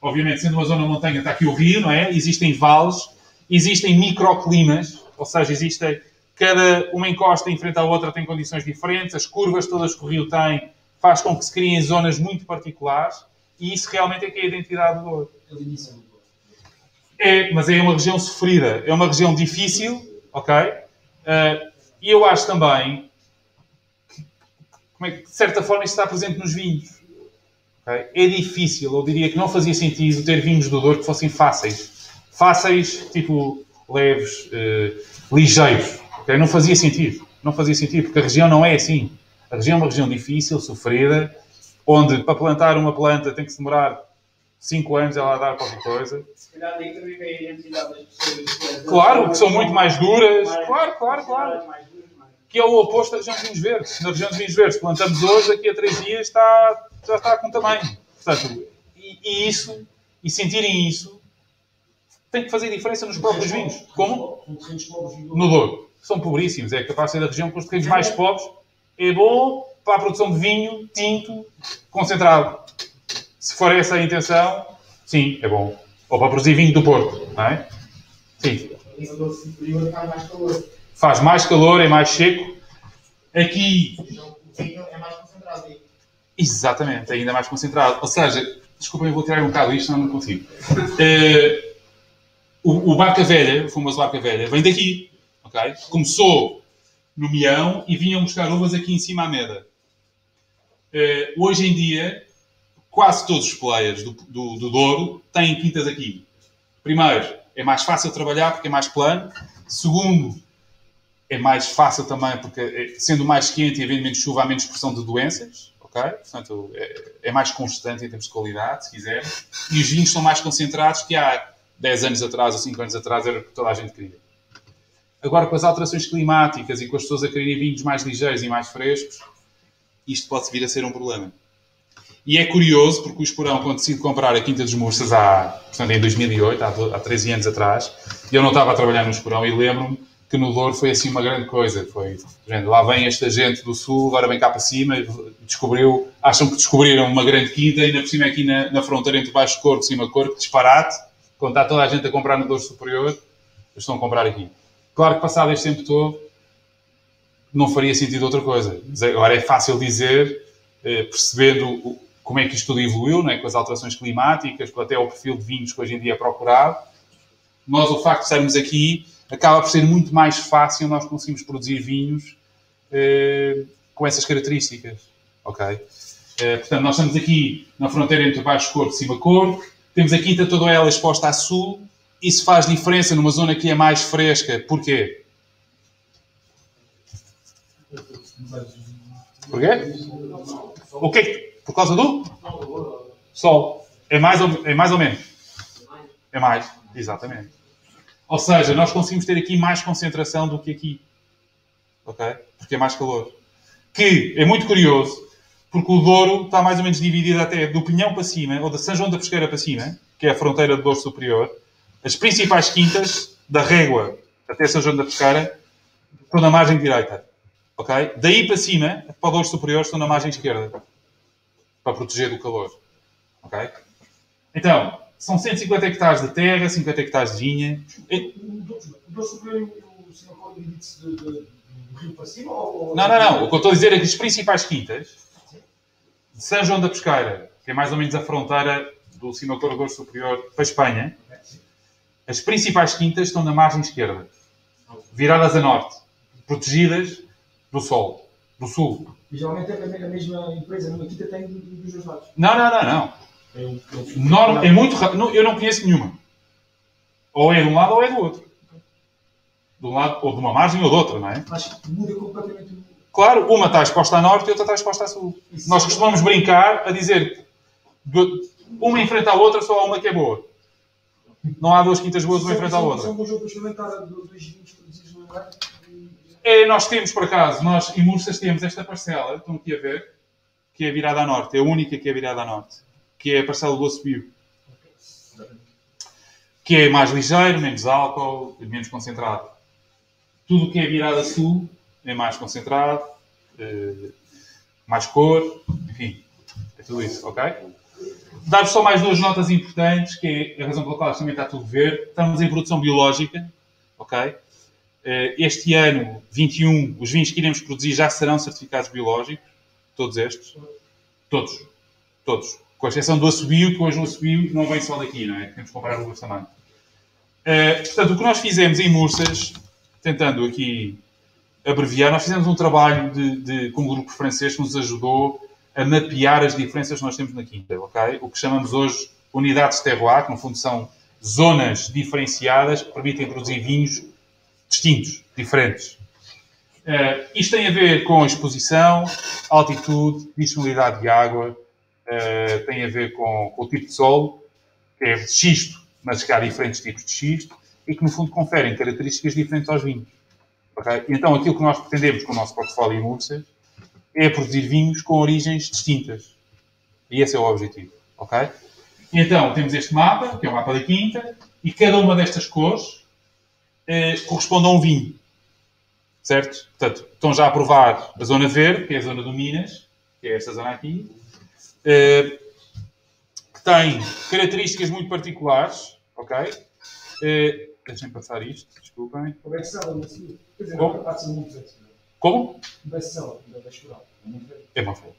Obviamente, sendo uma zona de montanha, está aqui o rio, não é? Existem vales, existem microclimas, ou seja, existem... Cada uma encosta em frente à outra tem condições diferentes, as curvas todas que o rio tem faz com que se criem zonas muito particulares e isso realmente é que é a identidade do Douro. No Douro. É, mas é uma região sofrida, é uma região difícil, ok? Ah, e eu acho também que, como é que, de certa forma, isso está presente nos vinhos. É difícil, eu diria que não fazia sentido ter vinhos do Douro que fossem fáceis. Fáceis, tipo, leves, eh, ligeiros. ok? Não fazia sentido. Não fazia sentido, porque a região não é assim. A região é uma região difícil, sofrida, onde para plantar uma planta tem que demorar 5 anos ela a dar qualquer coisa. Se calhar daí também vem a identidade das pessoas. Claro, que são muito mais duras. Claro, claro, claro. Que é o oposto da região de vinhos verdes. Na região de vinhos verdes plantamos hoje, daqui a 3 dias está, já está com tamanho. Portanto, e, e isso, e sentirem isso, tem que fazer diferença nos próprios vinhos. Como? No Douro. São pobríssimos. É capaz de ser da região com os terrenos mais pobres. É bom para a produção de vinho tinto concentrado. Se for essa a intenção, sim, é bom. Ou para produzir vinho do Porto, não é? Sim. E no Douro Superior faz mais calor. Faz mais calor, é mais seco. Aqui, é mais concentrado exatamente, ainda mais concentrado. Ou seja, desculpem, eu vou tirar um bocado isto, senão não consigo. Eh, o, o Barca Velha, o famoso Barca Velha, vem daqui. ok? Começou no Mião e vinham buscar uvas aqui em cima à Meda. Eh, hoje em dia, quase todos os players do, do, do Douro têm quintas aqui. Primeiro, é mais fácil trabalhar porque é mais plano. Segundo, é mais fácil também porque, eh, sendo mais quente e havendo menos chuva, há menos pressão de doenças. ok? Portanto, é, é mais constante em termos de qualidade, se quiser. E os vinhos são mais concentrados que há 10 anos atrás ou 5 anos atrás era o que toda a gente queria. Agora, com as alterações climáticas e com as pessoas a quererem vinhos mais ligeiros e mais frescos, isto pode vir a ser um problema. E é curioso, porque o Esporão, quando decide comprar a Quinta dos Murças, há, portanto, em 2008, há, há 13 anos atrás, eu não estava a trabalhar no Esporão, e lembro-me que no Douro foi assim uma grande coisa. Foi, lá vem esta gente do Sul, agora vem cá para cima, descobriu, acham que descobriram uma grande quinta, ainda por cima aqui na, na fronteira entre Baixo Corpo e Cima Corpo, disparate, quando está toda a gente a comprar no Douro Superior, estão a comprar aqui. Claro que passado este tempo todo, não faria sentido outra coisa. Mas Agora é fácil dizer, eh, percebendo como é que isto tudo evoluiu, não é? com as alterações climáticas, com até o perfil de vinhos que hoje em dia é procurado. Nós, o facto de estarmos aqui, acaba por ser muito mais fácil nós conseguimos produzir vinhos eh, com essas características. Ok? Eh, portanto, nós estamos aqui na fronteira entre Baixo Corpo e Cima Corpo, temos a quinta toda ela exposta a sul, isso faz diferença numa zona que é mais fresca. Porquê? Porquê? O que- Por causa do? Sol. É mais ou, é mais ou menos? É mais, exatamente. Ou seja, nós conseguimos ter aqui mais concentração do que aqui. Ok? Porque é mais calor. Que é muito curioso, porque o Douro está mais ou menos dividido até do Pinhão para cima, ou da São João da Pesqueira para cima, que é a fronteira do Douro Superior. As principais quintas, da Régua até São João da Pesqueira, estão na margem direita. Ok? Daí para cima, para o Douro Superior, estão na margem esquerda. Para proteger do calor. Ok? Então, são 150 hectares de terra, 50 hectares de vinha. O Douro Superior e o de- de- do rio para cima? Ou... Não, não, não. O que eu estou a dizer é que as principais quintas, de São João da Pesqueira, que é mais ou menos a fronteira do Sinacor Douro Superior para a Espanha, as principais quintas estão na margem esquerda, viradas a norte, protegidas do sol, do sul. E geralmente a, a mesma empresa, a mesma quinta, tem do- do- dos dois lados. Não, não, não, não. É é Norma, é muito raro. Eu não conheço nenhuma. Ou é de um lado ou é do outro. De um lado, ou de uma margem ou de outra, não é? Acho que muda completamente o. Claro, uma está exposta a norte e outra está exposta a sul. Isso. Nós costumamos brincar a dizer uma em frente à outra, só há uma que é boa. Não há duas quintas boas uma em frente à outra. São bom jogo para experimentar do- dois vinhos produzidos no lugar. e- É, nós temos, por acaso, nós em Murças temos esta parcela, estão aqui a ver, que é virada a norte. É a única que é virada a norte. Que é a parcela do Osso Bio. Que é mais ligeiro, menos álcool, menos concentrado. Tudo o que é virada a sul é mais concentrado, eh, mais cor, enfim, é tudo isso, ok? Dar-vos só mais duas notas importantes, que é a razão pela qual também está tudo verde. Estamos em produção biológica, ok? Eh, Este ano, 21, os vinhos que iremos produzir já serão certificados biológicos. Todos estes. Todos. Todos. Com exceção do assobio, que hoje o assobio não vem só daqui, não é? Temos que comprar uvas também. Eh, portanto, o que nós fizemos em Murças, tentando aqui abreviar, nós fizemos um trabalho de, de- com um grupo francês que nos ajudou a mapear as diferenças que nós temos na quinta, ok? O que chamamos hoje unidades de terroir, que no fundo são zonas diferenciadas que permitem produzir vinhos distintos, diferentes. Eh, isto tem a ver com exposição, altitude, disponibilidade de água, eh, tem a ver com, com o tipo de solo que é xisto, mas que há diferentes tipos de xisto e que, no fundo, conferem características diferentes aos vinhos. ok? Então, aquilo que nós pretendemos com o nosso portfólio Imurses é produzir vinhos com origens distintas. E esse é o objetivo. ok? E então, temos este mapa, que é o mapa da quinta, e cada uma destas cores eh, corresponde a um vinho. Certo? Portanto, estão já a provar a zona verde, que é a zona do Minas, que é esta zona aqui, que tem características muito particulares, ok? Eh, deixem passar isto, desculpem. O best-seller, não sei. Quer dizer, há de ser muito best-seller. Como? O best-seller da Escoral. É. É uma flor.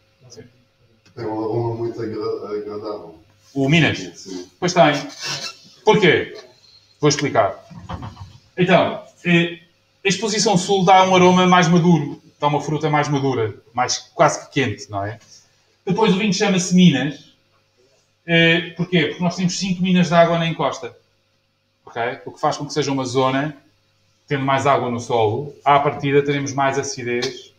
Tem um aroma muito agra- agradável. O Minas? Sim. Pois tem. Porquê? Vou explicar. Então, eh, a exposição sul dá um aroma mais maduro, dá uma fruta mais madura, mais quase que quente, não é? Depois o vinho chama-se Minas. Eh, Porquê? Porque nós temos 5 minas de água na encosta. Ok? O que faz com que seja uma zona, tendo mais água no solo, à partida teremos mais acidez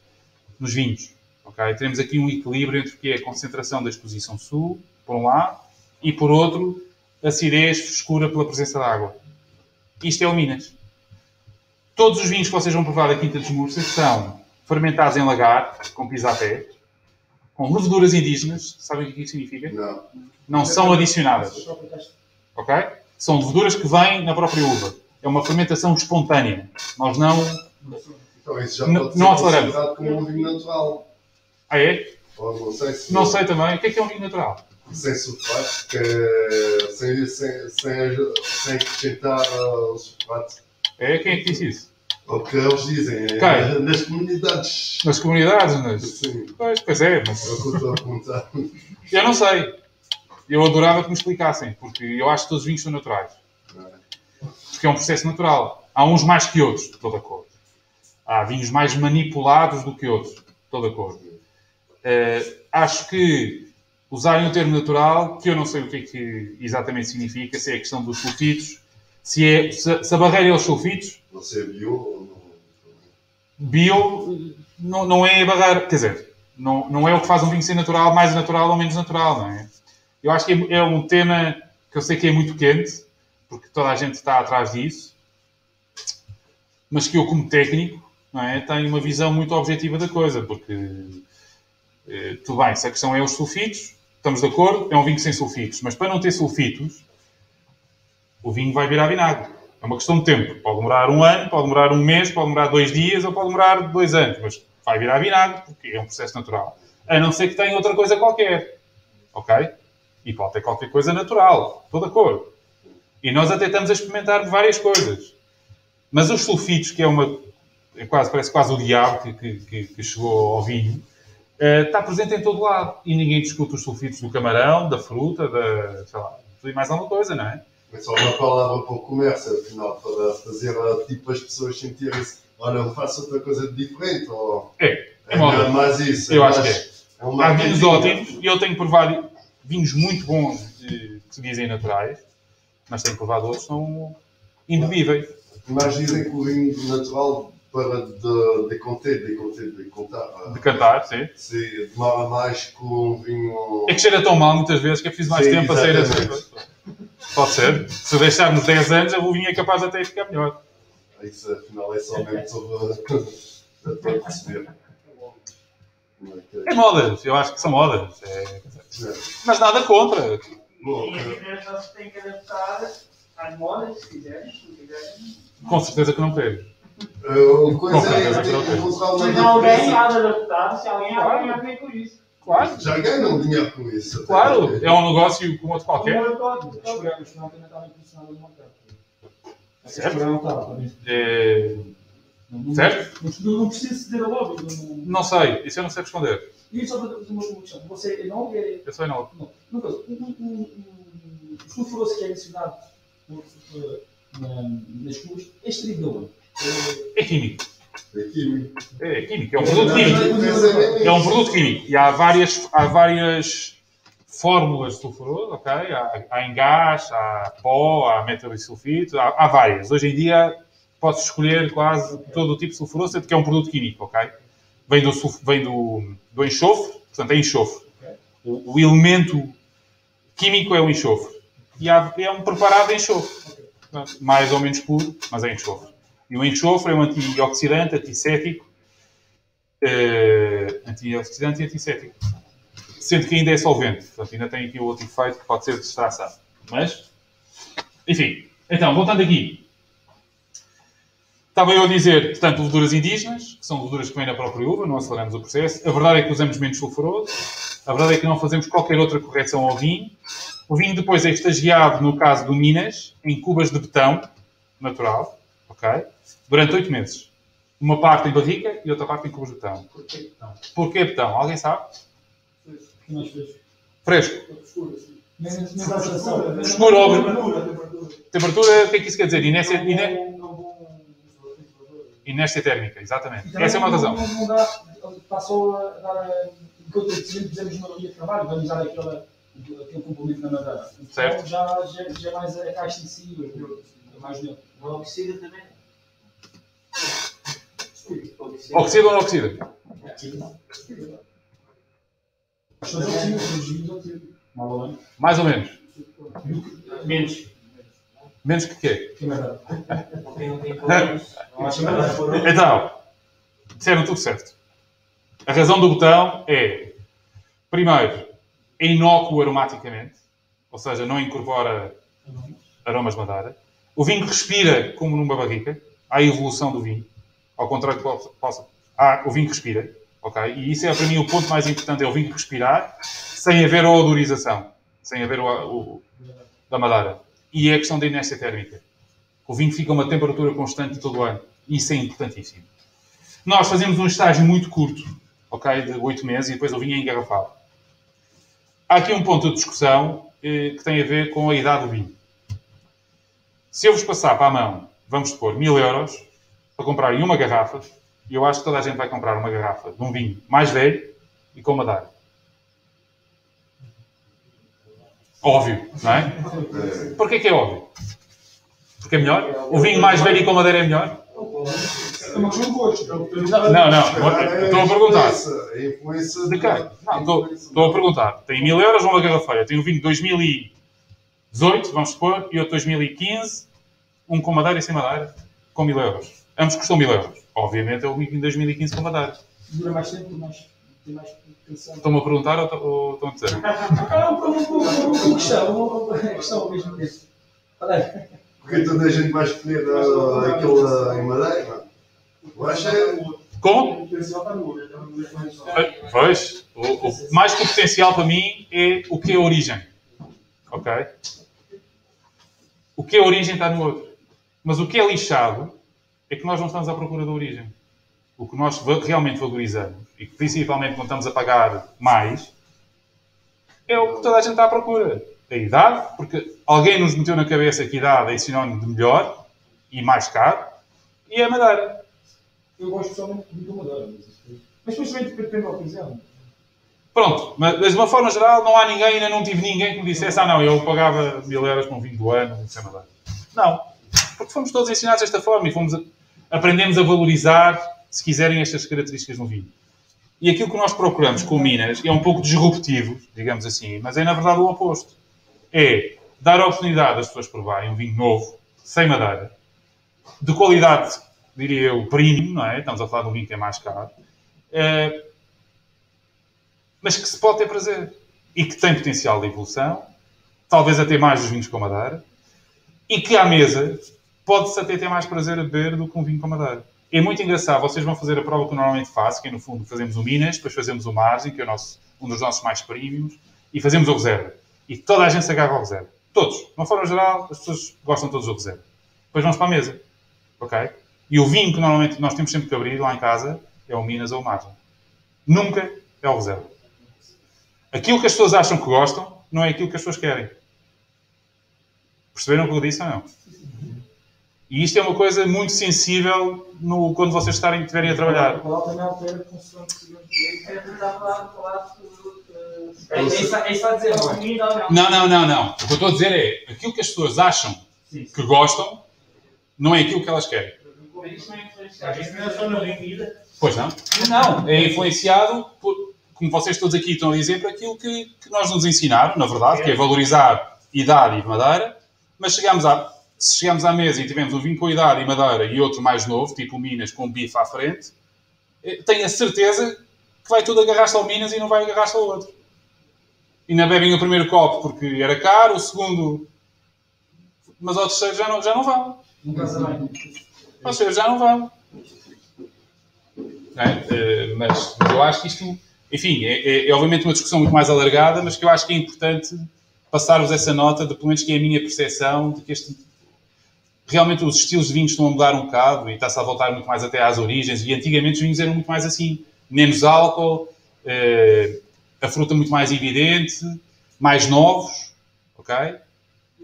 nos vinhos. Ok? Teremos aqui um equilíbrio entre o que é a concentração da exposição sul, por um lado, e por outro, acidez, frescura pela presença de água. Isto é o Minas. Todos os vinhos que vocês vão provar da Quinta dos Murcias são fermentados em lagar, com pisapé, com leveduras indígenas. Sabem o que isso significa? Não. Não são adicionadas. Só para cá. Ok? São leveduras que vêm na própria uva. É uma fermentação espontânea. Nós não. Então isso já Não- pode ser não aceleramos. considerado como um vinho natural. Ah, é? Ou não sei se... Não sei também. O que é que é um vinho natural? Sem sulfato, que é- sem, sem, sem, sem acrescentar uh, o sulfato. É? Quem é que disse isso? É o que eles dizem. é Quem? nas comunidades. Nas comunidades? Nas... Sim. Pois, pois é, mas É o que eu estou a apontar. eu não sei. Eu adorava que me explicassem, porque eu acho que todos os vinhos são naturais. Porque é um processo natural. Há uns mais que outros, de toda a cor. Há vinhos mais manipulados do que outros, de toda a cor. Eh, acho que usarem o termo natural, que eu não sei o que é que exatamente significa, se é a questão dos sulfitos, se, é, se, se a barreira é os sulfitos, Não sei bio ou não. bio não, não é a barreira, quer dizer, não, não é o que faz um vinho ser natural, mais natural ou menos natural, não é? Eu acho que é, é um tema que eu sei que é muito quente, porque toda a gente está atrás disso, mas que eu, como técnico, não é, tenho uma visão muito objetiva da coisa, porque eh, tudo bem, se a questão é os sulfitos, estamos de acordo, é um vinho sem sulfitos, mas para não ter sulfitos, o vinho vai virar vinagre. É uma questão de tempo. Pode demorar um ano, pode demorar um mês, pode demorar dois dias ou pode demorar dois anos, mas vai virar vinagre porque é um processo natural. A não ser que tenha outra coisa qualquer. Ok? E pode ter qualquer coisa natural, toda cor. E nós até estamos a experimentar várias coisas. Mas os sulfitos, que é uma. É quase, parece quase o diabo que, que, que- chegou ao vinho, eh, está presente em todo lado. E ninguém discute os sulfitos do camarão, da fruta, da. sei lá, e mais alguma coisa, não é? É só uma palavra para o comércio, afinal, para fazer uh, tipo as pessoas sentirem-se, olha, faço outra coisa de diferente, ou É, é é moda. mais isso. Eu é acho mais- que é. é Há vinhos ótimos e eu tenho provado vinhos muito bons que se dizem naturais, mas tenho provado outros que são imbebíveis. Mas dizem que o vinho natural para de, de conter, de conter, de contar, uh, De cantar, sim. se demora mais que um vinho. É que cheira tão mal muitas vezes que é preciso mais Sim, tempo a sair exatamente. assim. Pode ser. Se deixarmos 10 anos, vinho é capaz até de ficar melhor. Isso afinal é só mesmo sobre. para perceber. É que é? É modas, eu acho que são modas. É- É. Mas nada contra. E a só se tem que adaptar às modas, se quiserem, se não quiserem. Com certeza que não quero. uh, coisa Com certeza é que não que tem. encontrar Se uma alguém diferença. há de adaptar, se alguém há de ganhar bem com isso. Claro, Já ganham dinheiro com isso. claro. É um negócio como outro qualquer. Como eu gosto. A a Escoral também estava impressionada no mercado. A Certo. Não estava, por isso. É, Não- não- Certo? Não, não precisa ceder a lobby. Não, Não sei, isso eu não sei responder. e só para fazer uma uma questão. Você é não é. Eu sei não. Não, não, coisa. O sulfuroso que é na- nas ruas é extraído de onde? É- É químico. É químico. É químico, é um produto químico. É um produto químico. E há várias, há várias fórmulas de sulfuroso, ok? Há, há em gás, há pó, há metabisulfito, há, há várias. Hoje em dia podes escolher quase todo o tipo de sulfuroso, sendo que é um produto químico, ok? Vem do, vem do, do enxofre, portanto é enxofre. O, o elemento químico é o enxofre. e há- é um preparado enxofre. Mais ou menos puro, mas é enxofre. E o enxofre é um antioxidante, antissético, eh, antioxidante e antisséptico. Sendo que ainda é solvente. Portanto, ainda tem aqui o outro efeito que pode ser distração. Mas, enfim. Então, voltando aqui. Estava eu a dizer, portanto, leveduras indígenas, que são leveduras que vêm na própria uva, não aceleramos o processo. A verdade é que usamos menos sulfuroso. A verdade é que não fazemos qualquer outra correção ao vinho. O vinho depois é estagiado, no caso do Minas, em cubas de betão natural, ok? Durante oito meses. Uma parte em barrica e outra parte em cubas de betão. Porquê? Porquê betão? Alguém sabe? Fresco. Menos atração. Escuro, óbvio. Temperatura, o que é que isso quer dizer? Inércia, Não iné- vão- não vão- inércia térmica, exatamente. E também Essa é uma não- razão. Não, dá, passou a dar, a- enquanto fizemos uma linha de trabalho, vamos usar aquela, aquele complemento na madeira. Então, Certo. Já, já, já é mais a caixa em si, mais neutro. Não oxida também. Oxida ou não oxida? Mais ou menos. Menos. Menos que quê? Então, disseram tudo certo. A razão do botão é, primeiro, é inócuo aromaticamente, ou seja, não incorpora aromas de madeira. O vinho respira como numa barrica. A evolução do vinho. Ao contrário do que possa-. Há, o vinho respira. ok? E isso é para mim o ponto mais importante: é o vinho respirar sem haver a odorização, sem haver o, o- da madeira. E é a questão da inércia térmica. O vinho fica a uma temperatura constante todo o ano. Isso é importantíssimo. Nós fazemos um estágio muito curto, ok? De 8 meses e depois o vinho é engarrafado. Há aqui um ponto de discussão eh, que tem a ver com a idade do vinho. Se eu vos passar para a mão, vamos supor, mil euros para comprarem uma garrafa, e eu acho que toda a gente vai comprar uma garrafa de um vinho mais velho e com madeira. Óbvio, não é? Porquê que é óbvio? Porque é melhor? O vinho mais velho e com madeira é melhor? Não, não. Estou a perguntar. De quem? Estou, a perguntar. Tem mil euros uma garrafeira. Tem um vinho de 2018, vamos supor, e outro 2015, um com madeira e sem madeira, com mil euros. Ambos custam mil euros. Obviamente é o vinho de 2015 com madeira. Dura mais tempo, tem mais. Estão-me a perguntar ou, estão a dizer? Uma questão, uma- uma questão ao mesmo tempo. Olha aí. Porque toda a gente vai escolher aquele ah, em madeira. Eu acho é. Com? O potencial está nulo. Ah, Pois, o, o- mais que o potencial para mim é o que é a origem. Ok? O que é a origem está no outro. Mas o que é lixado é que nós não estamos à procura da origem. O que nós realmente valorizamos, e que principalmente quando estamos a pagar mais, é o que toda a gente está à procura. A idade, porque alguém nos meteu na cabeça que idade é sinónimo de melhor e mais caro, e a madeira. Eu gosto pessoalmente de madeira. Mas também depende da ocasião. Pronto, mas de uma forma geral não há ninguém, ainda não tive ninguém que me dissesse ah não, eu pagava mil euros com um vinho do ano, sem madeira. Não. Porque fomos todos ensinados desta forma e fomos a- aprendemos a valorizar, se quiserem, estas características no vinho. E aquilo que nós procuramos com o Minas é um pouco disruptivo, digamos assim, mas é na verdade o oposto. É dar a oportunidade às pessoas provarem um vinho novo, sem madeira, de qualidade, diria eu, premium, não é? Estamos a falar de um vinho que é mais caro. Eh, mas que se pode ter prazer e que tem potencial de evolução, talvez até mais dos vinhos com madeira, e que à mesa pode-se até ter mais prazer a beber do que um vinho com madeira. É muito engraçado, vocês vão fazer a prova que eu normalmente faço, que é no fundo fazemos o Minas, depois fazemos o Margem, que é nosso- um dos nossos mais premiums, e fazemos o Reserva. E toda a gente se agarra ao Reserva. Todos. De uma forma geral, as pessoas gostam todos do Reserva. Depois vamos para a mesa. Ok? E o vinho que normalmente nós temos sempre que abrir lá em casa é o Minas ou o Margem. Nunca é o Reserva. Aquilo que as pessoas acham que gostam não é aquilo que as pessoas querem. Perceberam o que eu disse ou não? E isto é uma coisa muito sensível no, quando vocês estarem, estiverem a trabalhar. É isso isso está a dizer, não comida ou não. Não, não, não, não. O que eu estou a dizer é aquilo que as pessoas acham que gostam não é aquilo que elas querem. É é. Pois não? Não. É influenciado, por, como vocês todos aqui estão a dizer, por aquilo que, que nós nos ensinaram, na verdade, que é valorizar idade e madeira, mas chegamos à, se chegamos à mesa e tivemos um vinho com idade e madeira e outro mais novo, tipo o Minas com bife à frente, eh, tenho a certeza que vai tudo agarrar-se ao Minas e não vai agarrar-se ao outro. E não bebem o primeiro copo porque era caro, o segundo. Mas ao terceiro já não, já não vão. Não casa bem. Ao terceiro já não vão. É? Eh, mas, mas eu acho que isto, enfim, é, é- é obviamente uma discussão muito mais alargada, mas que eu acho que é importante passar-vos essa nota, de pelo menos que é a minha percepção, de que este, realmente os estilos de vinhos estão a mudar um bocado e está-se a voltar muito mais até às origens. E antigamente os vinhos eram muito mais assim, menos álcool, eh, a fruta muito mais evidente, mais novos, ok?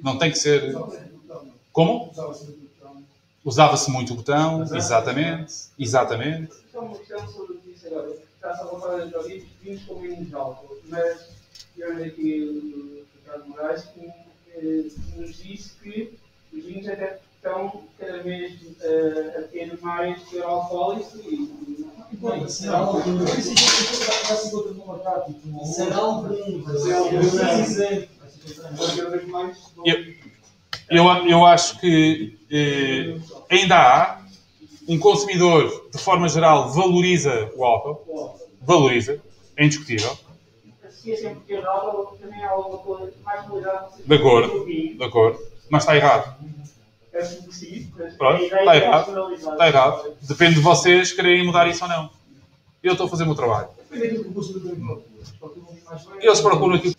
Não tem que ser. Como? Usava-se muito o botão, exatamente, exatamente. Está-se a voltar a vinhos, com menos álcool, mas tivemos aqui o Ricardo Moraes que eh, nos disse que os vinhos até estão cada vez eh, a ter mais alcoólico e. Será um Será ser Cada vez mais. Eu, eu, acho que eh, ainda há um consumidor, de forma geral, valoriza o álcool, valoriza, é indiscutível, coisa mais qualidade. de acordo, de acordo, mas está errado. Sim, mas Pronto, está é errado. Está errado. Depende de vocês quererem mudar isso ou não. Eu estou a fazer o meu trabalho. Leve. Eles procuram aquilo.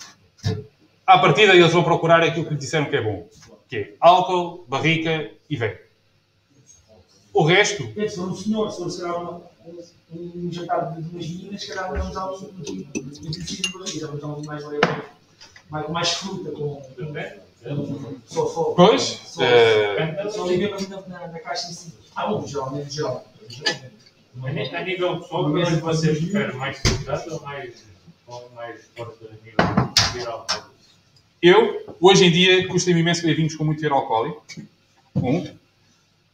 À partida, eles vão procurar aquilo que lhe disseram que é bom. Que é álcool, barrica e velho. O resto, Depende, se for um senhor, se for se calhar uma- um, jantar de umas meninas, se calhar vamos dar um vinho de barriga, vamos um vinho mais leve, mais, com mais fruta, com só fogo. pois, Só, eh, só mesmo ali na, na, na caixa em cima. Ah, bom, geral. A ni- a nível pessoal, como é que vocês preferem mais frutada ou mais, mais forte a nível geral? eu, hoje em dia, custa-me imenso beber vinhos com muito teor alcoólico. Um.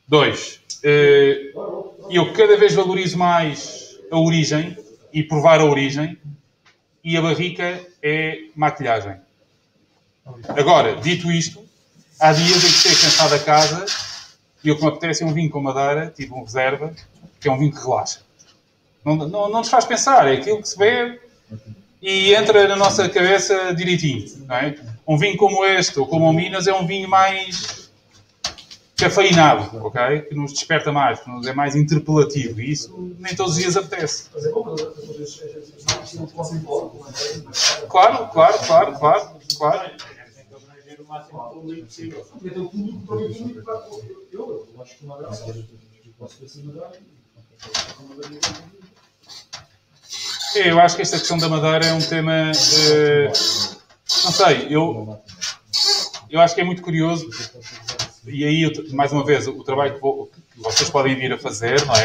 Dois. eh, eu cada vez valorizo mais a origem e provar a origem. E a barrica é maquilhagem. Agora, dito isto, há dias em que chego cansado a casa e o que me apetece é um vinho com madeira, tipo um reserva, que é um vinho que relaxa. Não, não, não nos faz pensar, é aquilo que se bebe e entra na nossa cabeça direitinho. É? Um vinho como este, ou como o Minas, é um vinho mais cafeinado, ok? Que nos desperta mais, que nos é mais interpelativo. E isso nem todos os dias apetece. É Claro, claro, claro, claro, claro. Máximo público possível. O público, público, para- eu, acho que posso. É, eu acho esta questão da madeira é um tema. eh, não sei, eu, eu acho que é muito curioso. E aí, eu- mais uma vez, o trabalho que, vou- que vocês podem vir a fazer, não é?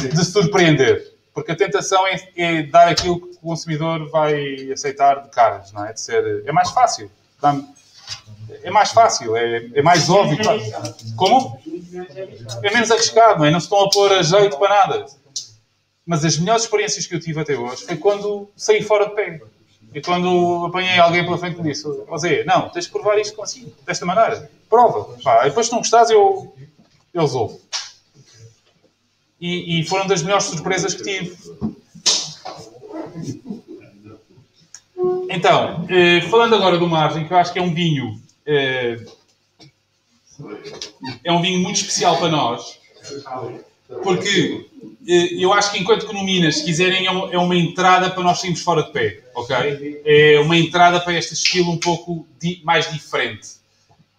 De, de surpreender. Porque a tentação é, é dar aquilo que o consumidor vai aceitar de caras, não é? De ser, é mais fácil. Dá-me- É mais fácil, é, é mais óbvio. Como? É menos arriscado, não é? Não se estão a pôr a jeito para nada. Mas as melhores experiências que eu tive até hoje foi quando saí fora de pé. E quando apanhei alguém pela frente me disse: José, não, tens de provar isto assim, desta maneira. Prova. Pá, e depois, se não gostares, eu, eu resolvo. E, e foram das melhores surpresas que tive. Então, eh, falando agora do Margem, que eu acho que é um vinho. eh, é um vinho muito especial para nós. Porque eh, eu acho que enquanto que no Minas, se quiserem, é, um- é uma entrada para nós sairmos fora de pé, ok? É uma entrada para este estilo um pouco di- mais diferente.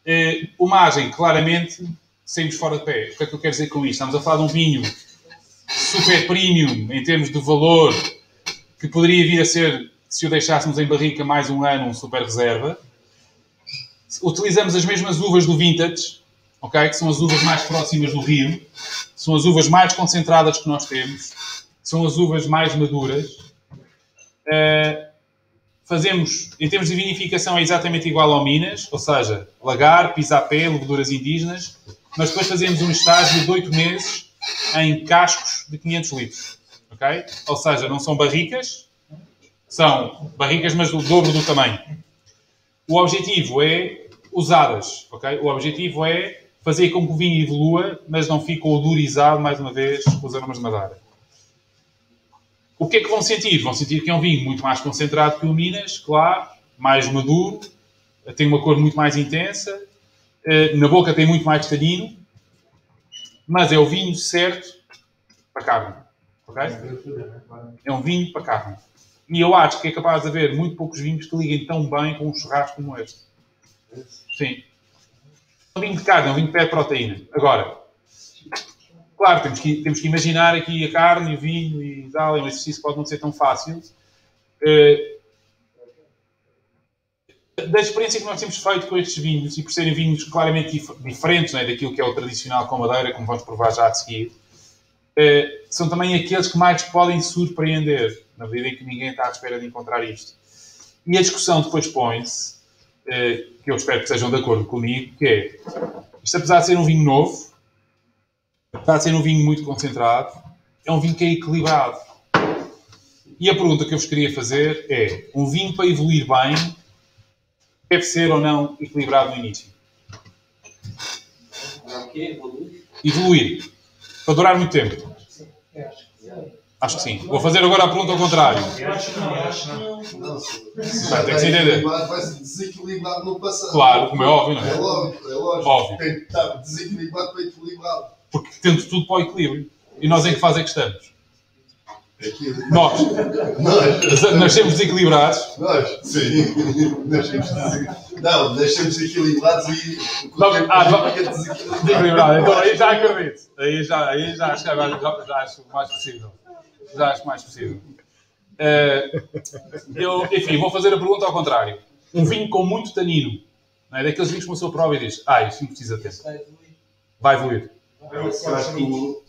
Eh, o Margem, claramente, saímos fora de pé. O que é que eu quero dizer com isto? Estamos a falar de um vinho super premium em termos de valor, que poderia vir a ser, se o deixássemos em barrica mais um ano, um super reserva. Utilizamos as mesmas uvas do vintage, ok? Que são as uvas mais próximas do rio. São as uvas mais concentradas que nós temos. São as uvas mais maduras. Eh, fazemos, em termos de vinificação, é exatamente igual ao Minas, ou seja, lagar, pisapé, leveduras indígenas, mas depois fazemos um estágio de 8 meses em cascos de 500 litros, ok? Ou seja, não são barricas, são barricas, mas do dobro do tamanho. O objetivo é usadas, ok? O objetivo é fazer com que o vinho evolua, mas não fique odorizado, mais uma vez, com os aromas de madeira. O que é que vão sentir? Vão sentir que é um vinho muito mais concentrado que o Minas, claro, mais maduro, tem uma cor muito mais intensa, eh, na boca tem muito mais tanino, mas é o vinho certo para carne. ok? É um vinho para carne. E eu acho que é capaz de haver muito poucos vinhos que liguem tão bem com um churrasco como este. Sim. É um vinho de carne, é um vinho que pede proteína. Agora, claro, temos que, temos que imaginar aqui a carne e o vinho e tal, é um exercício que pode não ser tão fácil. Eh, da experiência que nós temos feito com estes vinhos, e por serem vinhos claramente dif diferentes é, daquilo que é o tradicional com madeira, como vamos provar já a seguir, eh, são também aqueles que mais podem surpreender, na medida em que ninguém está à espera de encontrar isto. E a discussão depois põe-se, eh, que eu espero que estejam de acordo comigo, que é, isto apesar de ser um vinho novo, apesar de ser um vinho muito concentrado, é um vinho que é equilibrado. E a pergunta que eu vos queria fazer é, um vinho para evoluir bem, deve ser ou não equilibrado no início? É o quê? Evolui? Evoluir. Para durar muito tempo. Acho que sim. Vou fazer agora a pergunta ao contrário. Acho que não, acho que não. Ter que se entender. vai se desequilibrar no passado. Claro, como é óbvio, não É é? lógico, é lógico. Óbvio. Tem que estar desequilibrado para equilibrado. Porque tendo tudo para o equilíbrio. E nós em que fase é que estamos? Nós. Nós, Nascemos desequilibrados. nós, sim. Nascemos desequilibrados. Não, nascemos equilibrados e Não, ah, fica desequilibrado. Desequilibrado. Então aí já acredito. Aí já, aí já, acho, que agora já, já acho mais possível. Já acho mais possível. Eh, eu, enfim, vou fazer a pergunta ao contrário. Um vinho com muito tanino, não é? daqueles vinhos que uma pessoa prova e diz: Ah, isto não precisa de tempo. Vai evoluir. Vai evoluir. É o que faz que o,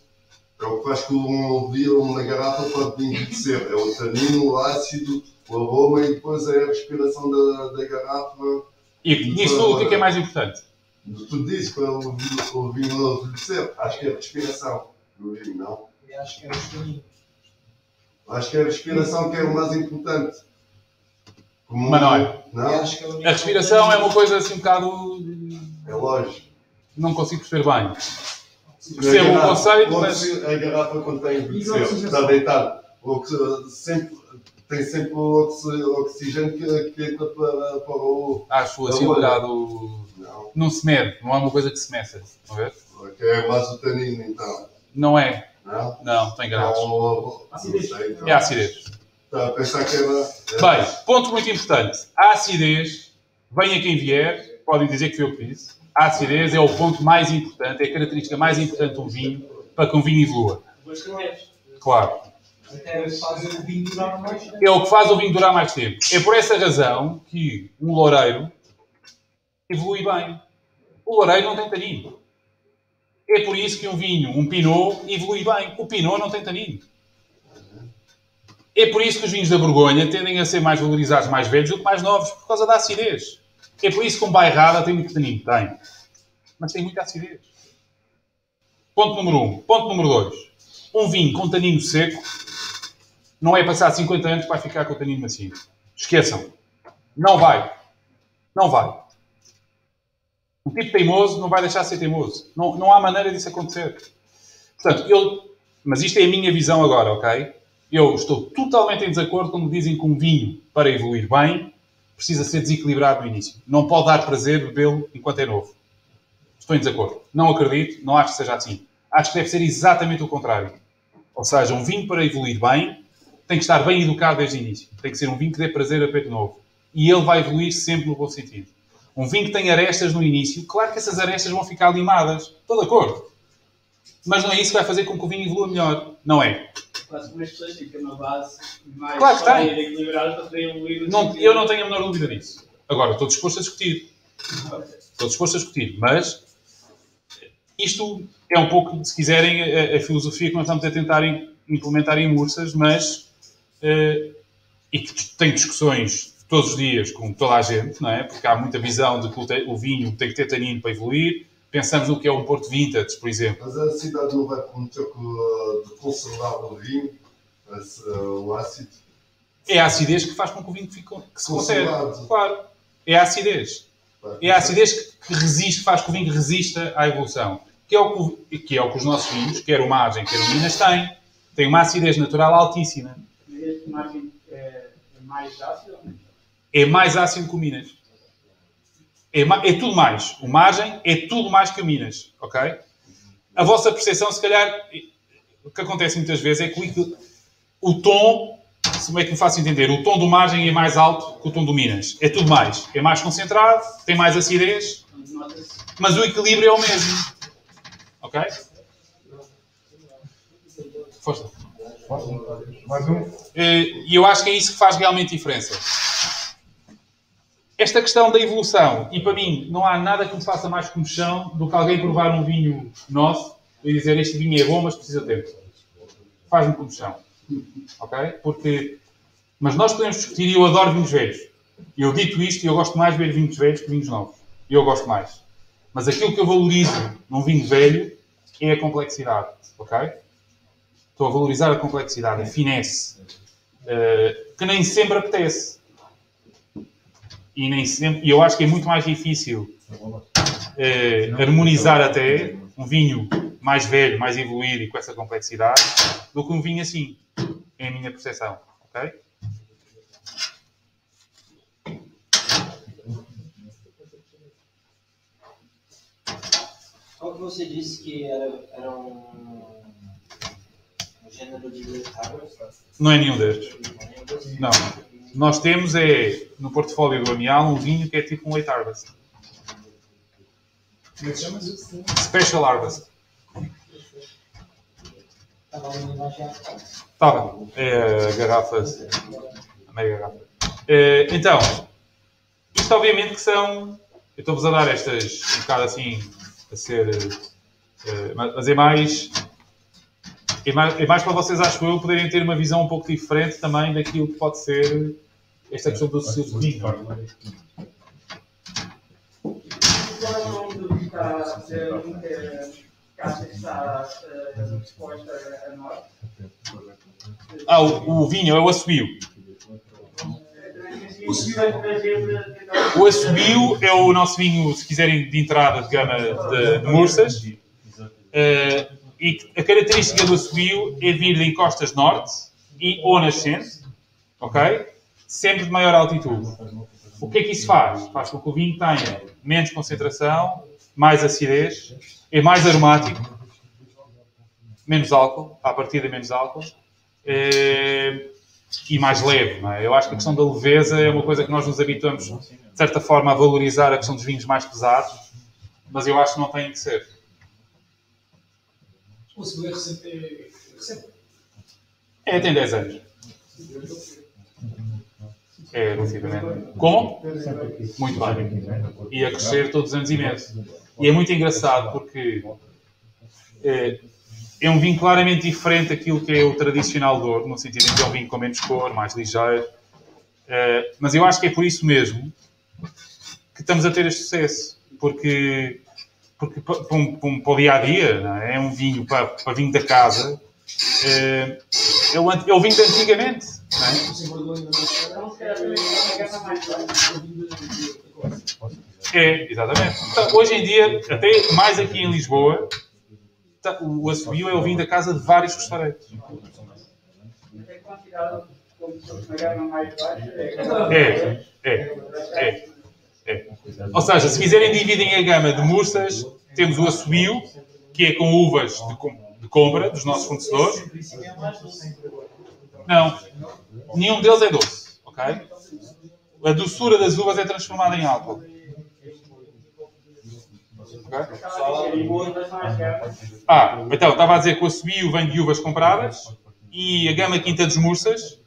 é o que faz que um vinho, uma garrafa pode enriquecer. É o tanino, o ácido, o aroma e depois é a respiração da, da garrafa. E nisso tudo, o que é, que é mais importante? Tu disse para o vinho, o vinho envelhecer. Acho que é a respiração do vinho, não? Eu acho que é os caminhos. Acho que é a respiração que é o mais importante. Como- Mas não é. Não? é A respiração é uma coisa assim um bocado. É lógico. Não consigo perceber bem. Percebo o garrafa- conceito, mas- A garrafa envelhecer, oxigenação. está deitado, sempre, tem sempre o oxi- oxigênio que, que entra para, para o. Acho assim um bocado. Não, Não se mede, não é uma coisa que se meça. Estão a ver? é mais o tanino então. Não é. Não? Não, tem graus. Ou- não Acidez. sei, então. É a acidez. Está a pensar que era. era- Bem, ponto muito importante. A acidez, venha quem vier, podem dizer que foi eu que disse. A acidez é o ponto mais importante, é a característica mais importante de um vinho para que um vinho evolua. Claro. Até fazer o vinho durar mais tempo. É o que faz o vinho durar mais tempo. É por essa razão que um loureiro evolui bem. O loureiro não tem tanino. É por isso que um vinho, um pinot, evolui bem. O pinot não tem tanino. É por isso que os vinhos da Borgonha tendem a ser mais valorizados mais velhos do que mais novos, por causa da acidez. É por isso que um bairrada tem muito tanino. Tem. Mas tem muita acidez. Ponto número um. Ponto número dois. Um vinho com tanino seco não é passar 50 anos que vai ficar com o tanino macio. Esqueçam. Não vai. Não vai. Um tipo teimoso não vai deixar de ser teimoso. Não, não há maneira disso acontecer. Portanto, eu... Mas isto é a minha visão agora, ok? Eu estou totalmente em desacordo quando dizem que um vinho, para evoluir bem, precisa ser desequilibrado no início. Não pode dar prazer bebê-lo enquanto é novo. Estou em desacordo. Não acredito, não acho que seja assim. Acho que deve ser exatamente o contrário. Ou seja, um vinho para evoluir bem tem que estar bem educado desde o início. Tem que ser um vinho que dê prazer a peito novo. E ele vai evoluir sempre no bom sentido. Um vinho que tem arestas no início, claro que essas arestas vão ficar limadas. Estou de acordo. Mas não é isso que vai fazer com que o vinho evolua melhor. Não é. Quase que as pessoas ficam na base mais Claro que tem. equilibrada para evoluir Não- eu não tenho a menor dúvida disso. Agora, estou disposto a discutir. Estou disposto a discutir. Mas isto é um pouco, se quiserem, a, a filosofia que nós estamos a tentar im- implementar em Mursas, mas eh, e que tem discussões todos os dias com toda a gente, não é? Porque há muita visão de que o, vinho tem que ter tanino para evoluir. Pensamos no que é um Porto Vintage, por exemplo. Mas a cidade não vai prometer que, uh, de conservar o vinho, uh, o ácido. É a acidez que faz com que o vinho fique, que se conserve. Claro. é a acidez. É a acidez que, resiste, faz que o vinho resista à evolução. Que é, o que, que é o que os nossos vinhos, quer o Margem, quer o Minas, têm. Tem uma acidez natural altíssima. Mas este margem é, é mais ácido ou menos? É mais ácido que o Minas. É, é tudo mais. O Margem é tudo mais que o Minas. Ok? A vossa percepção, se calhar, o que acontece muitas vezes é que o, tom, se como é que me faço entender, o tom do Margem é mais alto que o tom do Minas. É tudo mais. É mais concentrado, tem mais acidez, mas o equilíbrio é o mesmo. Ok? Força. Mais um? Eh, E eu acho que é isso que faz realmente diferença. Esta questão da evolução, e para mim não há nada que me faça mais comichão do que alguém provar um vinho nosso e dizer este vinho é bom, mas precisa de tempo. Faz-me comichão. Ok? Porque. Mas nós podemos discutir e eu adoro vinhos velhos. Eu dito isto e eu gosto mais de ver vinhos velhos que vinhos novos. Eu gosto mais. Mas aquilo que eu valorizo num vinho velho é a complexidade. Ok? Estou a valorizar a complexidade, a finesse, eh, que nem sempre apetece. E nem sempre, e eu acho que é muito mais difícil eh, harmonizar até um vinho mais velho, mais evoluído e com essa complexidade, do que um vinho assim. É a minha percepção. Ok? Qual que você disse que era, era um, um gênero de? Não é nenhum destes. Não. Nós temos é, no portfólio do Amial, um vinho que é tipo um late harvest. Como é que chama? Special harvest. Estava já. Estava. É a garrafa. A meia garrafa. Eh, então, isto obviamente que são. Eu estou-vos a dar estas um bocado assim a ser. eh, mas é mais. É mais, é mais para vocês, acho eu, poderem ter uma visão um pouco diferente também daquilo que pode ser esta questão do seu vinho. Está, que está a? Ah, o, o vinho é o assobio. O assobio é o nosso vinho, se quiserem, de entrada de gama de, de Mursas. Eh, e a característica do assobio é vir de encostas norte e ou nascente, ok? Sempre de maior altitude. O que é que isso faz? Faz com que o vinho tenha menos concentração, mais acidez, é mais aromático, menos álcool, à partida menos álcool, eh, e mais leve. É? Eu acho que a questão da leveza é uma coisa que nós nos habituamos, de certa forma, a valorizar a questão dos vinhos mais pesados, mas eu acho que não tem que ser. O recente. É recente. É, tem 10 anos. É, relativamente. Como? Muito bem. E a crescer todos os anos imenso. E é muito engraçado porque é, é um vinho claramente diferente daquilo que é o tradicional Douro, no sentido em que é um vinho com menos cor, mais ligeiro. É, mas eu acho que é por isso mesmo que estamos a ter este sucesso. Porque, porque pa- para, um, para um- para o dia a dia, é? é um vinho para, para vinho da casa. É, é, o, é o vinho de antigamente. É? Exatamente. Então, hoje em dia, até mais aqui em Lisboa, tá- o assobio é o vinho da casa de vários restaurantes. É. É, é, é. Ou seja, se quiserem dividem a gama de mursas, temos o assobio, que é com uvas de, com- de compra dos nossos fornecedores. Não, nenhum deles é doce, ok? A doçura das uvas é transformada em álcool. Ok? Só uvas mais gamas. Ah, então, estava a dizer que o assobio vem de uvas compradas e a gama Quinta dos Mursas,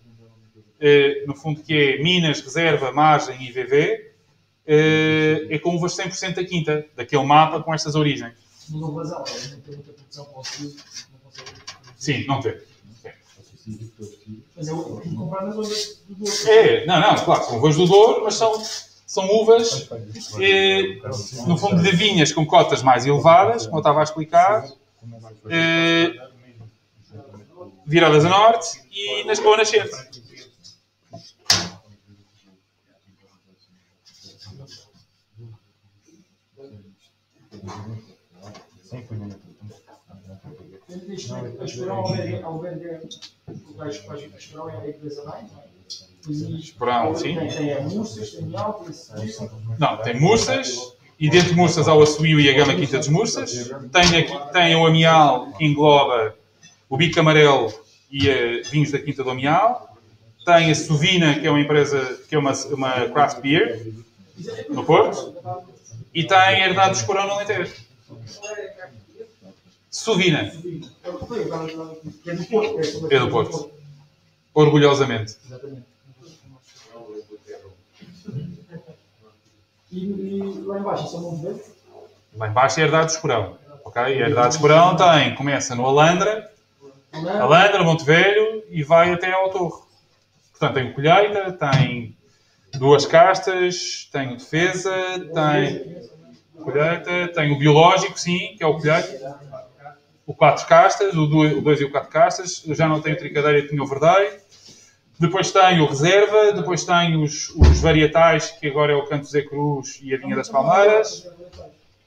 eh, no fundo que é Minas, Reserva, Margem e VV, eh, é com uvas 100% da Quinta, daquele mapa com estas origens. Não dão vazão, é não tem espírito aqui. É o comprar nas uvas do Douro. É, não, não, claro, são uvas do Douro, mas são, são uvas, eh, no fundo, de vinhas com cotas mais elevadas, como eu estava a explicar, eh, viradas a norte e nas boas nascentes. Sem punhamento a Esperão o gajo a é a empresa é? Aí- Esperão, sim. Tem, tem a Mursas, tem a tem a Suíça. Não, tem Mursas, e dentro de Mursas há o Assuio e a Gama Quinta dos Mursas. Tem, aqui, tem o Amial, que engloba o Bico Amarelo e eh, vinhos da Quinta do Amial. Tem a Suvina, que é uma empresa, que é uma, uma craft beer, no Porto. E tem a Herdade do Escorão no Alentejo. Suvina, É do Porto. sobre- É do Porto. orgulhosamente. Exatamente. E, lá embaixo, isso é Monte Verde? Lá embaixo é do Escorão. Ok? A Herdade do Escorão tem, começa no Alandra, Alandra, Monte Velho e vai até ao Torre. Portanto, tem o Colheita, tem duas castas, tem o Defesa, tem Colheita, tem o Biológico, sim, que é o Colheita. O Quatro Castas, o 2 e o Quatro Castas. Eu já não tenho Tricadeira tinha o Verdeio. Depois tem o Reserva, depois tem os, os varietais, que agora é o Canto Zé Cruz e a Vinha das Palmeiras.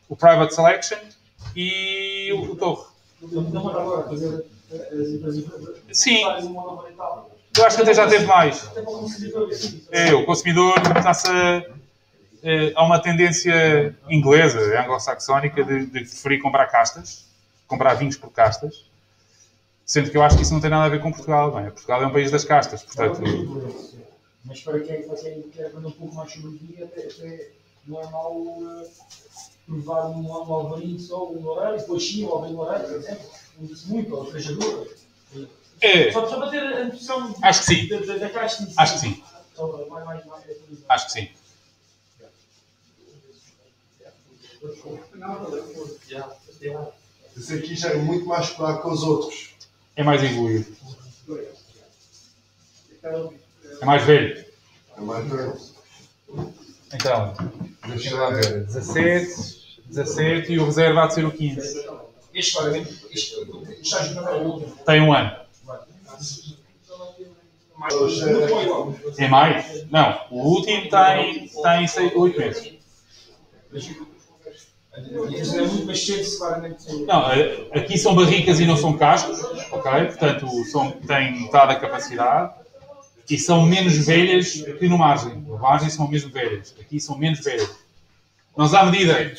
O Private Selection e o, o Torre. Sim. Eu acho que até já teve mais. É, o consumidor está-se a, eh, há uma tendência inglesa, anglo-saxónica, de preferir comprar castas, comprar vinhos por castas, sendo que eu acho que isso não tem nada a ver com Portugal. Bem, Portugal é um país das castas, portanto, Mas para quem, para quem quer aprender um pouco mais sobre vinho, até, até não é eh, provar um, alvarinho só, um Loureiro, depois sim, o alvarinho Loureiro, por exemplo. Usa-se muito, ou fechadura. É. Só, só para ter a noção Acho que sim. da, da, da caixa. Acho que sim. Só mais, mais, mais atualizado. acho que sim. Esse aqui já é muito mais fraco que os outros. É mais evoluído. É mais velho. É mais velho. Então, deixa lá ver. 17, 17 e o reserva há de ser o 15. Este claramente, este, este estágio não é o último. Tem um ano. Igual. É mais? Não. O último tem, tem 6, 8 meses. Não, eh, aqui são barricas e não são cascos, ok? Portanto, são, têm metade da capacidade e são menos velhas que no margem. No margem são mesmo velhas. Aqui são menos velhas. Nós, à medida.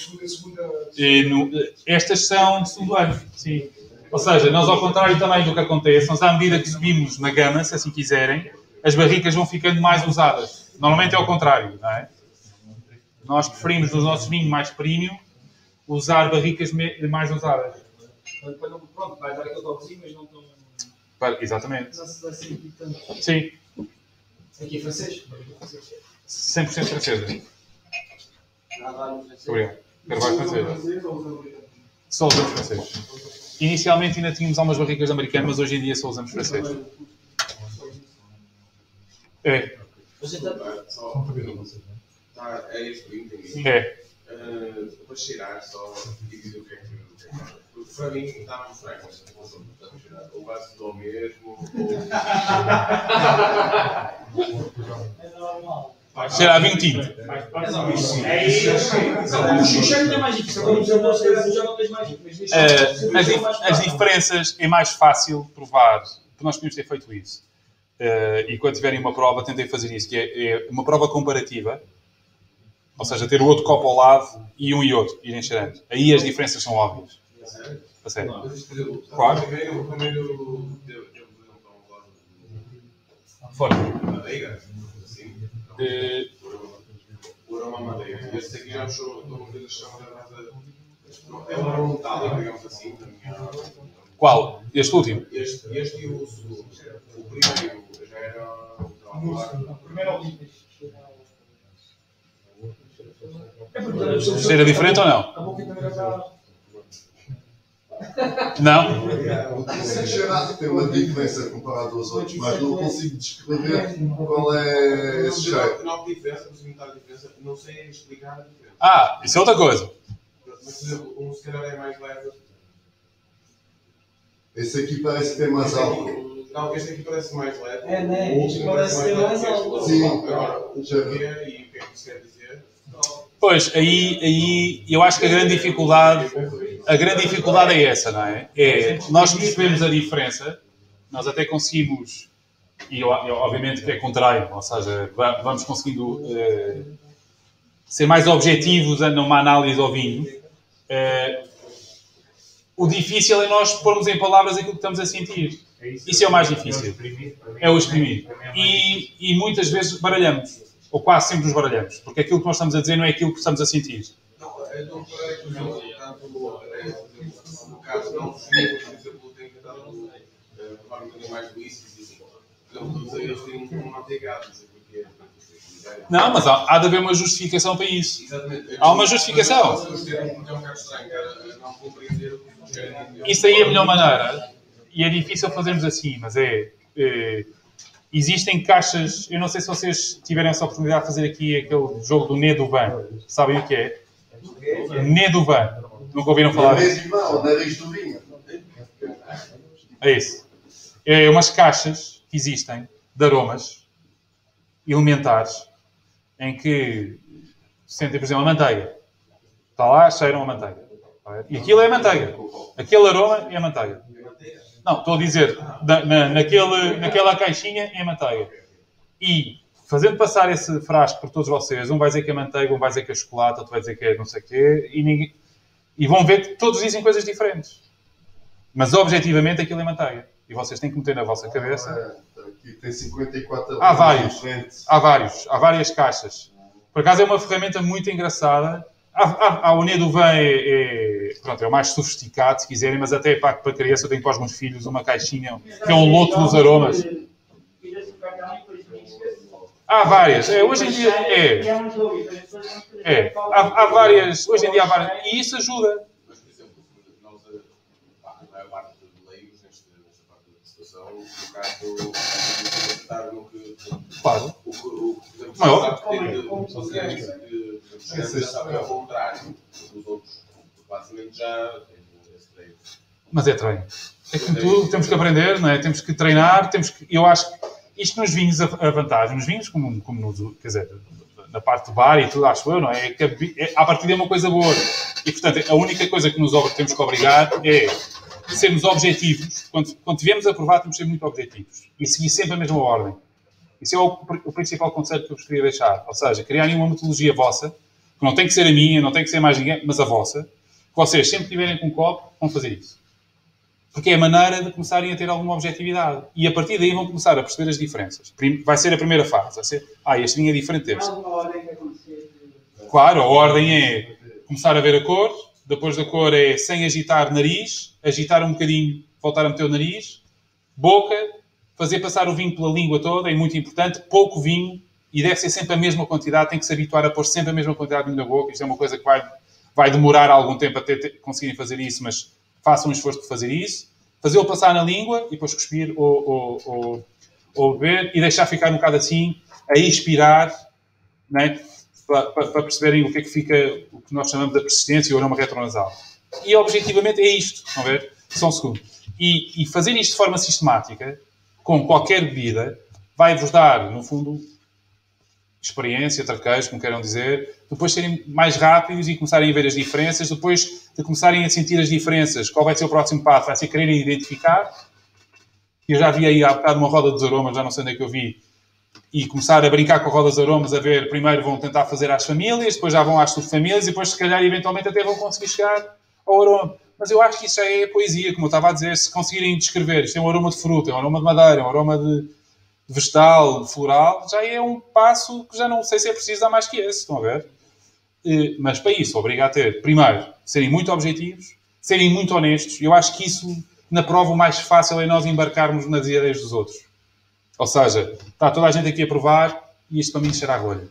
eh, no- eh, estas são de segundo ano, sim. Ou seja, nós, ao contrário também do que acontece, nós, à medida que subimos na gama, se assim quiserem, as barricas vão ficando mais usadas. Normalmente é ao contrário, não é? Nós preferimos, nos nossos vinhos mais premium, usar barricas me- mais usadas. Pronto, vai dar aquele toquezinho, mas não tão. Para- Exatamente. Não se aqui tanto. Sim, Aqui é francês? Aqui é francês. 100% francesa. Nada francês. Obrigado. Carvalho francesa. Só usamos francês. Inicialmente ainda tínhamos algumas barricas americanas, mas hoje em dia só usamos francês. É, tá, é Uh, para cheirar só e dizer o que é que. Porque para mim está a mostrar com esta relação que estamos a. Ou vai ser o mesmo, É normal. vinho tinto. É isso. O cheiro ainda é mais difícil. As, dif- as diferenças é mais fácil provar, porque nós podemos ter feito isso. Eh, e quando tiverem uma prova, tentem fazer isso, que é, é uma prova comparativa, ou seja, ter o outro copo ao lado e um e outro, irem cheirando. Aí as diferenças são óbvias. A sério. Claro. O primeiro, o primeiro deu um Fora. assim. Eh, O aroma madeira. E este aqui já achou, estou a ver, chama de É um aroma metálico, digamos assim, na minha. qual? Este último? Este, este e o segundo. O primeiro já era. O primeiro é o último. É porque a pessoa- Cheira diferente ou não? Não? Consigo cheirar, tem uma diferença comparado aos outros, mas não consigo descrever qual é esse cheiro. Não há diferença, não sei explicar a diferença. Ah, isso é outra coisa. Mas, por exemplo, um se calhar é mais leve. Esse aqui parece que tem mais álcool. aqui- Não, este aqui parece mais leve. É, né? O Este último parece ter mais que álcool. Sim. Agora, o Já porquê vi. e o que é que isso quer dizer? Pois, aí, aí eu acho que a grande dificuldade, a grande dificuldade é essa, não é? É, nós percebemos a diferença, nós até conseguimos, e eu, eu, obviamente que é contrário, ou seja, va- vamos conseguindo eh, ser mais objetivos numa análise ao vinho. Eh, o difícil é nós pormos em palavras aquilo que estamos a sentir. Isso é o mais difícil. É o exprimir. é mais E, e muitas vezes baralhamos. Ou quase sempre nos baralhamos. Porque aquilo que nós estamos a dizer não é aquilo que estamos a sentir. Não, eu que eh, no caso não por exemplo, eh, um mais e assim. Eles têm um manteigado, não sei porquê. Não, mas há, há de haver uma justificação para isso. Exatamente. Há uma justificação. Eu que. Isso aí é a melhor maneira. E é difícil fazermos assim, mas é. é, existem caixas. Eu não sei se vocês tiveram essa oportunidade de fazer aqui aquele jogo do Nedovan. Sabem o que é? Nedovan. Nunca ouviram falar disso? Vinho. É isso. É umas caixas que existem de aromas elementares em que sentem, por exemplo, a manteiga. Está lá, cheiram a manteiga. E aquilo é a manteiga. Aquele aroma é a manteiga. Não, estou a dizer, na, na- naquele, naquela caixinha é manteiga. E fazendo passar esse frasco por todos vocês, um vai dizer que é manteiga, um vai dizer que é chocolate, outro vai dizer que é não sei o quê, e, ninguém- e vão ver que todos dizem coisas diferentes. Mas objetivamente aquilo é manteiga. E vocês têm que meter na vossa cabeça. Ah, Aqui tem 54 Há vários. diferentes. Há vários, há várias caixas. Por acaso é uma ferramenta muito engraçada. Há o Nedovan é, é, pronto, é o mais sofisticado, se quiserem, mas até para, para criança eu tenho para os meus filhos uma caixinha que é um loto dos aromas. Há várias. É, hoje em dia é. É. Há, há várias. Hoje em dia há várias. E isso ajuda. Mas, por exemplo, nós, eh, pá, a maior parte de leigos neste- nesta parte da situação, no caso, acreditar no que. Claro. O Maior. de. Mas é treino. É como tudo, temos que aprender, não é? Temos que treinar, temos que. Eu acho que isto nos vinhos, a, vantagem, nos vinhos, como, como nos, quer dizer, na parte do bar e tudo, acho eu, não é? é a, é, a partir é uma coisa boa. E, portanto, a única coisa que nos temos que obrigar é sermos objetivos. Quando, quando tivermos a provar, temos que ser muito objetivos. E seguir sempre a mesma ordem. Isso é o, o principal conselho que eu vos queria deixar. Ou seja, criarem uma metodologia vossa, que não tem que ser a minha, não tem que ser mais ninguém, mas a vossa, que vocês sempre tiverem com um copo, vão fazer isso. Porque é a maneira de começarem a ter alguma objetividade. E a partir daí vão começar a perceber as diferenças. Vai ser a primeira fase. Vai ser, ah, este vinho é diferente deste. Claro, a ordem é começar a ver a cor, depois da cor é sem agitar nariz, agitar um bocadinho, voltar a meter o nariz, boca, fazer passar o vinho pela língua toda, é muito importante, pouco vinho, e deve ser sempre a mesma quantidade, tem que se habituar a pôr sempre a mesma quantidade de vinho na boca, isto é uma coisa que vai, vai demorar algum tempo até ter- conseguirem fazer isso, mas façam um esforço de fazer isso, fazê-lo passar na língua e depois cuspir ou, ou, ou, ou beber e deixar ficar um bocado assim, a expirar, né? Para, para- perceberem o que é que fica, o que nós chamamos da persistência e o aroma retronasal. E objetivamente é isto, estão a ver? Só um segundo. E, e fazer isto de forma sistemática, com qualquer bebida, vai-vos dar, no fundo, experiência, traquejo, como queiram dizer, depois serem mais rápidos e começarem a ver as diferenças, depois de começarem a sentir as diferenças, qual vai ser o próximo passo? Vai ser quererem identificar. Eu já vi aí há bocado uma roda dos aromas, já não sei onde é que eu vi, e começar a brincar com a roda dos aromas, a ver, primeiro vão tentar fazer às famílias, depois já vão às subfamílias e depois, se calhar, eventualmente até vão conseguir chegar ao aroma. Mas eu acho que isso já é poesia, como eu estava a dizer, se conseguirem descrever, isto é um aroma de fruta, é um aroma de madeira, é um aroma de vegetal, de floral, já é um passo que já não sei se é preciso dar mais que esse, estão a ver? Eh, Mas para isso, obriga a ter, primeiro, serem muito objetivos, serem muito honestos. Eu acho que isso, na prova, o mais fácil é nós embarcarmos nas ideias dos outros. Ou seja, está toda a gente aqui a provar e isto para mim cheira a rolha.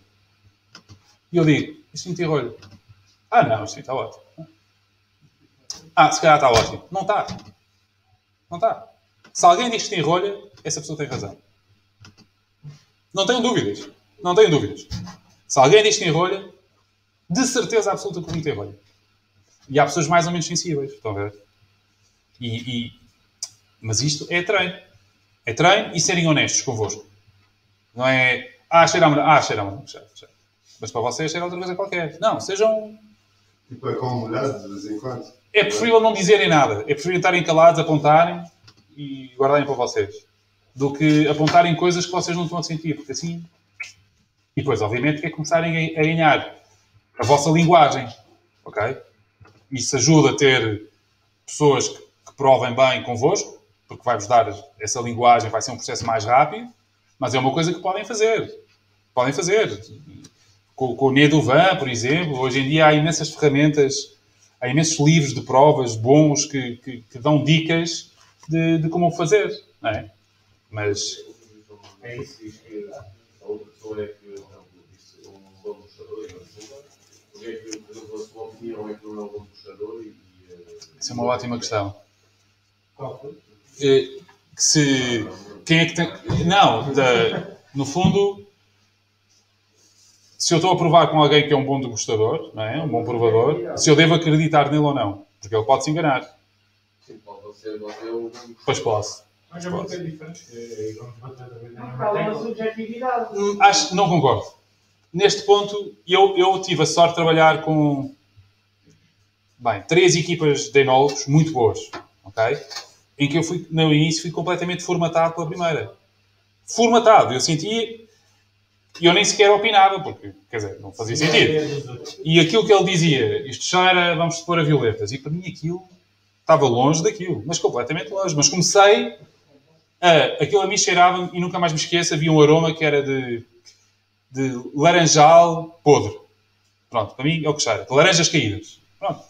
E eu digo, isto não tem rolha. Ah, não, isto está ótimo. Ah, se calhar está ótimo. Não está. Não está. Se alguém diz que tem rolha, essa pessoa tem razão. Não tenho dúvidas. Não tenho dúvidas. Se alguém diz que tem rolha, de certeza absoluta que o vinho tem rolha. E há pessoas mais ou menos sensíveis, estão a ver? E, e- Mas isto é treino. É treino e serem honestos convosco. Não é. Ah, cheira a amarelo. Ah, a mas para vocês era outra coisa qualquer. Não, sejam. Tipo, é com molhado de vez em quando. É preferível não dizerem nada. É preferível estarem calados, apontarem e guardarem para vocês. Do que apontarem coisas que vocês não estão a sentir, porque assim. E depois, obviamente, que é começarem a a ganhar a vossa linguagem. Ok? Isso ajuda a ter pessoas que, que provem bem convosco, porque vai-vos dar essa linguagem, vai ser um processo mais rápido, mas é uma coisa que podem fazer. Podem fazer. Com, com o Nedovan, por exemplo, hoje em dia há imensas ferramentas, há imensos livros de provas bons que, que, que dão dicas de, de como fazer. Não é? Mas É isso, diz que a outra pessoa é que um e é a sua opinião é que não é um e. e, eh, isso é uma ótima questão. Eh, que se quem é que tem não da- no fundo se eu estou a provar com alguém que é um bom degustador não é um bom provador se eu devo acreditar nele ou não porque ele pode se enganar Sim, pode ser um pois posso Mas é muito diferente. E vamos bater também na Não mesma fala uma tecla. subjetividade. acho que não concordo neste ponto eu eu tive a sorte de trabalhar com bem três equipas de enólogos muito boas ok em que eu fui no início fui completamente formatado pela primeira formatado eu sentia e eu nem sequer opinava, porque, quer dizer, não fazia sentido. E aquilo que ele dizia, isto cheira, vamos supor, a violetas. E para mim aquilo estava longe daquilo, mas completamente longe. Mas comecei a. Aquilo a mim cheirava e nunca mais me esqueço, havia um aroma que era de, de laranjal podre. Pronto, para mim é o que cheira. De laranjas caídas. Pronto.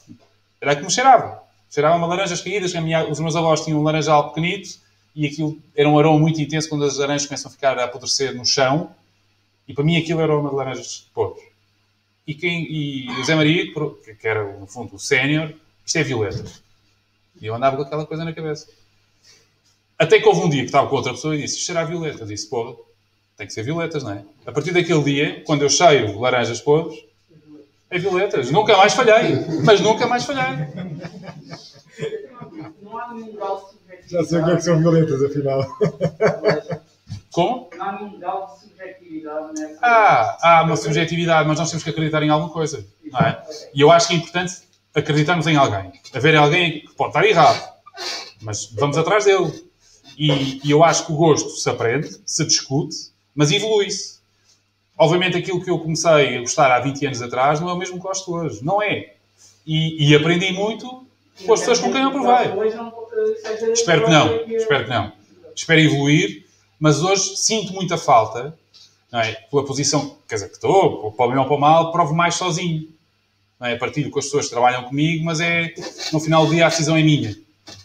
Era como cheirava. Cheirava uma laranjas caídas, minha- os meus avós tinham um laranjal pequenito e aquilo era um aroma muito intenso quando as laranjas começam a ficar a apodrecer no chão. E para mim aquilo era uma de laranjas podres. E, quem, e o Zé Maria, que era no fundo o sénior, isto é violetas. E eu andava com aquela coisa na cabeça. Até que houve um dia que estava com outra pessoa e disse: Isto será violetas. Disse: Porra, tem que ser violetas, não é? A partir daquele dia, quando eu cheio laranjas podres, é violetas. Nunca mais falhei. Mas nunca mais falhei. Não há nenhum grau de subjetividade. Já sei o que é que são violetas, afinal. Como? Não há nenhum grau de subjetividade nessa. Ah, há uma subjetividade, mas nós temos que acreditar em alguma coisa. Não é? E eu acho que é importante acreditarmos em alguém. Haver alguém que pode estar errado, mas vamos atrás dele. E, e eu acho que o gosto se aprende, se discute, mas evolui-se. Obviamente aquilo que eu comecei a gostar há 20 anos atrás não é o mesmo que gosto hoje. Não é. E, e aprendi muito com as pessoas com quem eu provei. Espero que não. Espero que não. Espero evoluir, mas hoje sinto muita falta, não é? Pela posição, quer dizer, que estou, para o bem ou para o mal, provo mais sozinho. Não é? Partilho com as pessoas que trabalham comigo, mas é, no final do dia, a decisão é minha.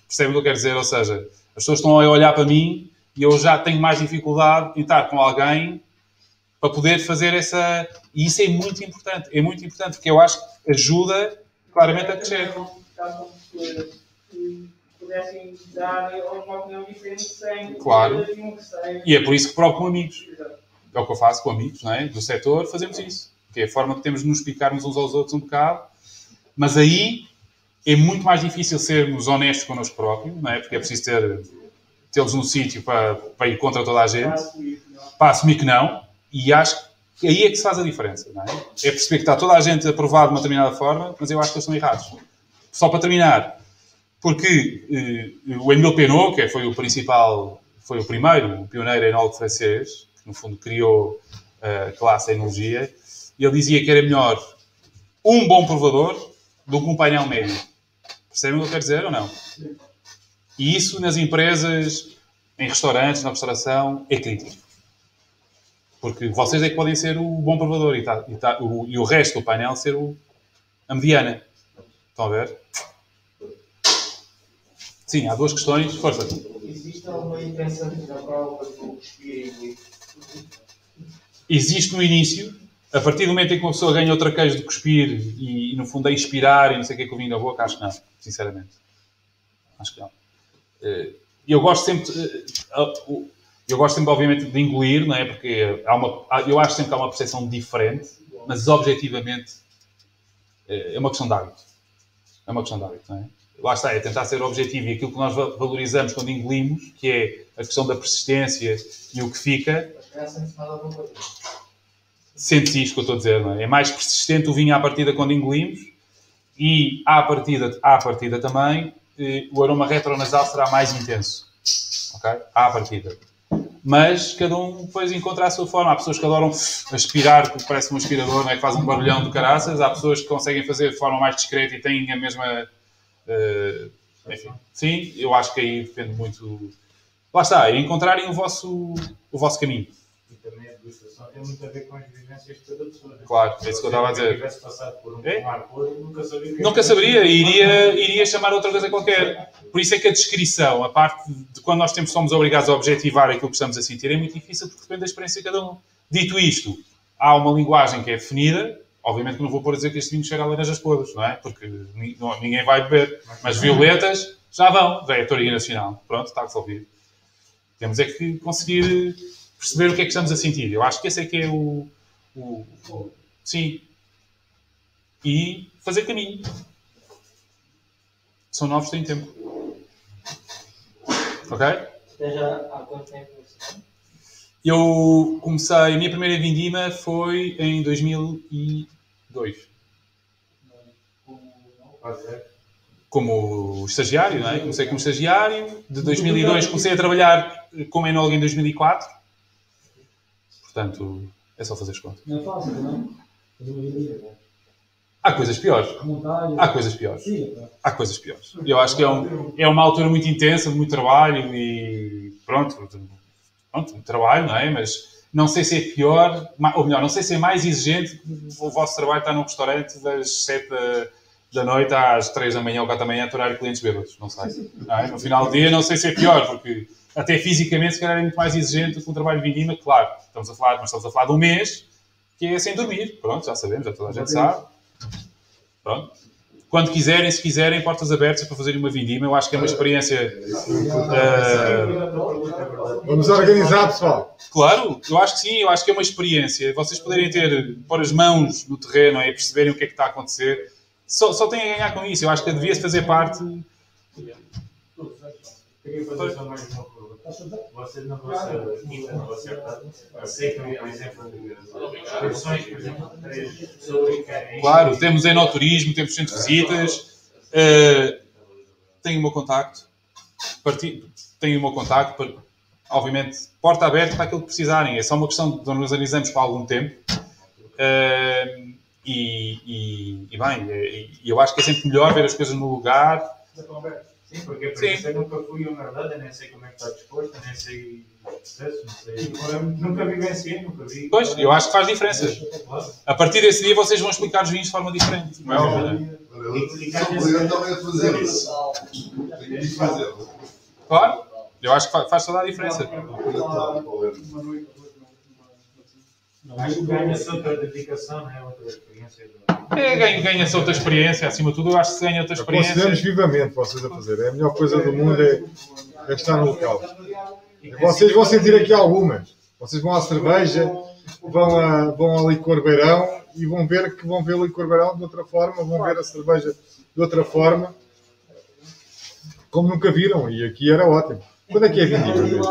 Percebe o que eu quero dizer? Ou seja, as pessoas estão a olhar para mim e eu já tenho mais dificuldade em estar com alguém para poder fazer essa. E isso é muito importante. É muito importante, porque eu acho que ajuda claramente a crescer. Pudessem dar uma opinião diferente sem Claro. E é por isso que provo com amigos. É o que eu faço com amigos não é? do setor, fazemos isso. Que é a forma que temos de nos explicarmos uns aos outros um bocado. Mas aí é muito mais difícil sermos honestos connosco próprios, não é? Porque é preciso ter, tê-los no sítio para, para ir contra toda a gente, para assumir que não. E acho que aí é que se faz a diferença, não é? É perceber que está toda a gente a provar de uma determinada forma, mas eu acho que eles estão errados. Só para terminar, porque eh, o Emile Penot, que foi o principal, foi o primeiro, o pioneiro enólogo francês, que no fundo criou a classe enologia, ele dizia que era melhor um bom provador do que um painel médio. Percebem o que eu quero dizer ou não? E isso nas empresas, em restaurantes, na restauração, é crítico. Porque vocês é que podem ser o bom provador e, tá- e tá- o, e o resto do painel ser o, a mediana. Estão a ver? Sim, há duas questões. Força. Existe alguma intenção na prova de cuspir e? Existe no início, a partir do momento em que uma pessoa ganha outra queijo de cuspir e, no fundo, a expirar e não sei o que é que eu vim da boca, acho que não, sinceramente. Acho que não. Eh, Eu gosto sempre, eh, ah, o- eu gosto sempre, obviamente, de engolir, não é? Porque há uma, eu acho sempre que há uma percepção diferente, mas objetivamente eh, é uma questão de hábito. É uma questão de hábito, não é? Lá está, é tentar ser objetivo e aquilo que nós va- valorizamos quando engolimos, que é a questão da persistência e o que fica, sente-se isto que eu estou a dizer, não é? É mais persistente o vinho à partida quando engolimos e à partida, à partida também eh, o aroma retronasal será mais intenso. Ok? À partida. Mas cada um depois encontra a sua forma. Há pessoas que adoram aspirar, que parece um aspirador, não é? que faz um barulhão do caraças. Há pessoas que conseguem fazer de forma mais discreta e têm a mesma. eh, enfim, sim, eu acho que aí depende muito. Lá está, é encontrarem o vosso, o vosso caminho. Também a degustação tem muito a ver com as vivências de cada pessoa. né? Claro, é isso que eu estava a Se dizer. tivesse passado por um É? pomar podre, nunca saberia. é Nunca saberia, iria, iria chamar outra coisa qualquer. Por isso é que a descrição, a parte de quando nós temos, somos obrigados a objetivar aquilo que estamos a sentir, é muito difícil porque depende da experiência de cada um. Dito isto, há uma linguagem que é definida. Obviamente que não vou pôr a dizer que este vinho cheira a laranjas podres, não é? Porque ninguém vai beber. Mas violetas já vão, é a Toria Nacional. Pronto, está resolvido. Temos é que conseguir perceber o que é que estamos a sentir. Eu acho que esse é que é o. o- o- sim. E fazer caminho. São novos, têm tempo. Ok? Esteja há quanto tempo? Eu comecei, a minha primeira vindima foi em 2002. Quase é. Como estagiário, não é? Comecei como estagiário. De 2002 comecei a trabalhar como enólogo em 2004. Portanto, é só fazer as contas. Não é fácil, não? Uma vida, Há coisas piores. Há coisas piores. Há coisas piores. Eu acho que é, um, é uma altura muito intensa, muito trabalho e pronto, pronto, muito trabalho, não é? Mas não sei se é pior, ou melhor, não sei se é mais exigente o vosso trabalho estar num restaurante das 7 da, da noite às 3 da manhã ou 4 da manhã a aturar clientes bêbados. Não sei. Não é? No final do dia, não sei se é pior, porque até fisicamente, se calhar, é muito mais exigente do que um trabalho de vindima, claro. Estamos a falar, mas estamos a falar de um mês que é sem dormir. Pronto, já sabemos, já toda a gente sabe. Pronto. Quando quiserem, se quiserem, portas abertas para fazerem uma vindima. Eu acho que é uma experiência. eh, Vamos organizar, pessoal. claro, eu acho que sim, eu acho que é uma experiência. Vocês poderem ter, pôr as mãos no terreno e perceberem o que é que está a acontecer, só, só têm a ganhar com isso. Eu acho que devia-se fazer parte. Queria fazer só mais uma na vossa equipa, na vossa herdade, aceitam, por exemplo, de quem Claro, temos enoturismo, temos centro de visitas. eh, tenho o meu contacto. Parti- tenho o meu contacto. par- obviamente, porta aberta para aquilo que precisarem. É só uma questão de nos organizamos para algum tempo. Eh, e, e, e bem, eh, eu acho que é sempre melhor ver as coisas no lugar. Sim, porque por Sim. eu nunca fui a uma herdade, nem sei como é que está disposto, nem sei os processos, não sei. Nunca vivenciei, nunca vi. Pois, eu acho que faz diferença. A partir desse dia vocês vão explicar os vinhos de forma diferente. Não é óbvio, eu também a fazer isso. Tenho de fazer. Claro, eu acho que fa- faz toda a diferença. Acho que ganha-se outra dedicação, não é? Outra experiência. É, ganha- ganha-se outra experiência, acima de tudo, eu acho que se ganha outra experiência. Aconselhamos vivamente vocês a fazer. É a melhor coisa do mundo é, é estar no local. Vocês vão sentir aqui algumas. Vocês vão à cerveja, vão, a, vão ao licor beirão e vão ver que vão ver o licor beirão de outra forma, vão ver a cerveja de outra forma, como nunca viram. E aqui era ótimo. Quando é que é vendido?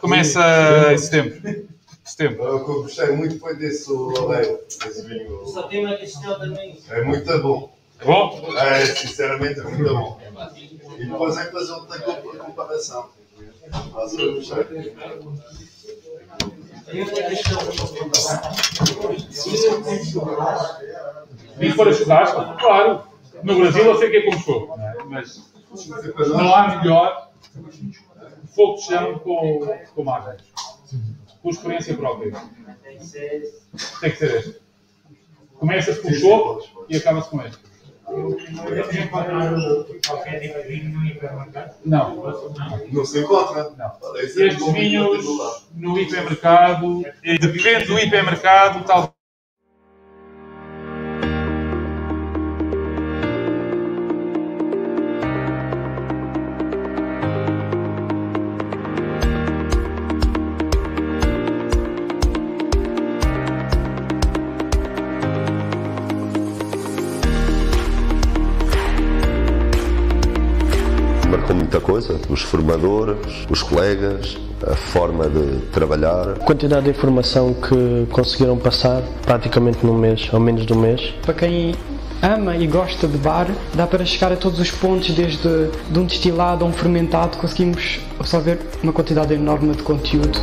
Começa em setembro. Setembro. O que eu gostei muito foi desse Ladeiro, desse vinho. Só tem uma questão também. É muito bom. É bom? É, sinceramente, é muito bom. E depois é que fazer outra co- comparação. Mas eu gostei. Tem outra questão. E for a churrasco? Claro. No Brasil eu sei que é como é? mas não há melhor fogo de chão com, com margens. Por experiência própria. Tem que ser. Este. Começa-se com o choco e acaba-se com este. Não. Não. Se encontra. Não. É Estes vinhos no hipermercado, eh, depende do hipermercado, tal. Os formadores, os colegas, a forma de trabalhar. A quantidade de informação que conseguiram passar praticamente num mês, ou menos de um mês. Para quem ama e gosta de bar, dá para chegar a todos os pontos, desde de um destilado a um fermentado, conseguimos absorver uma quantidade enorme de conteúdo.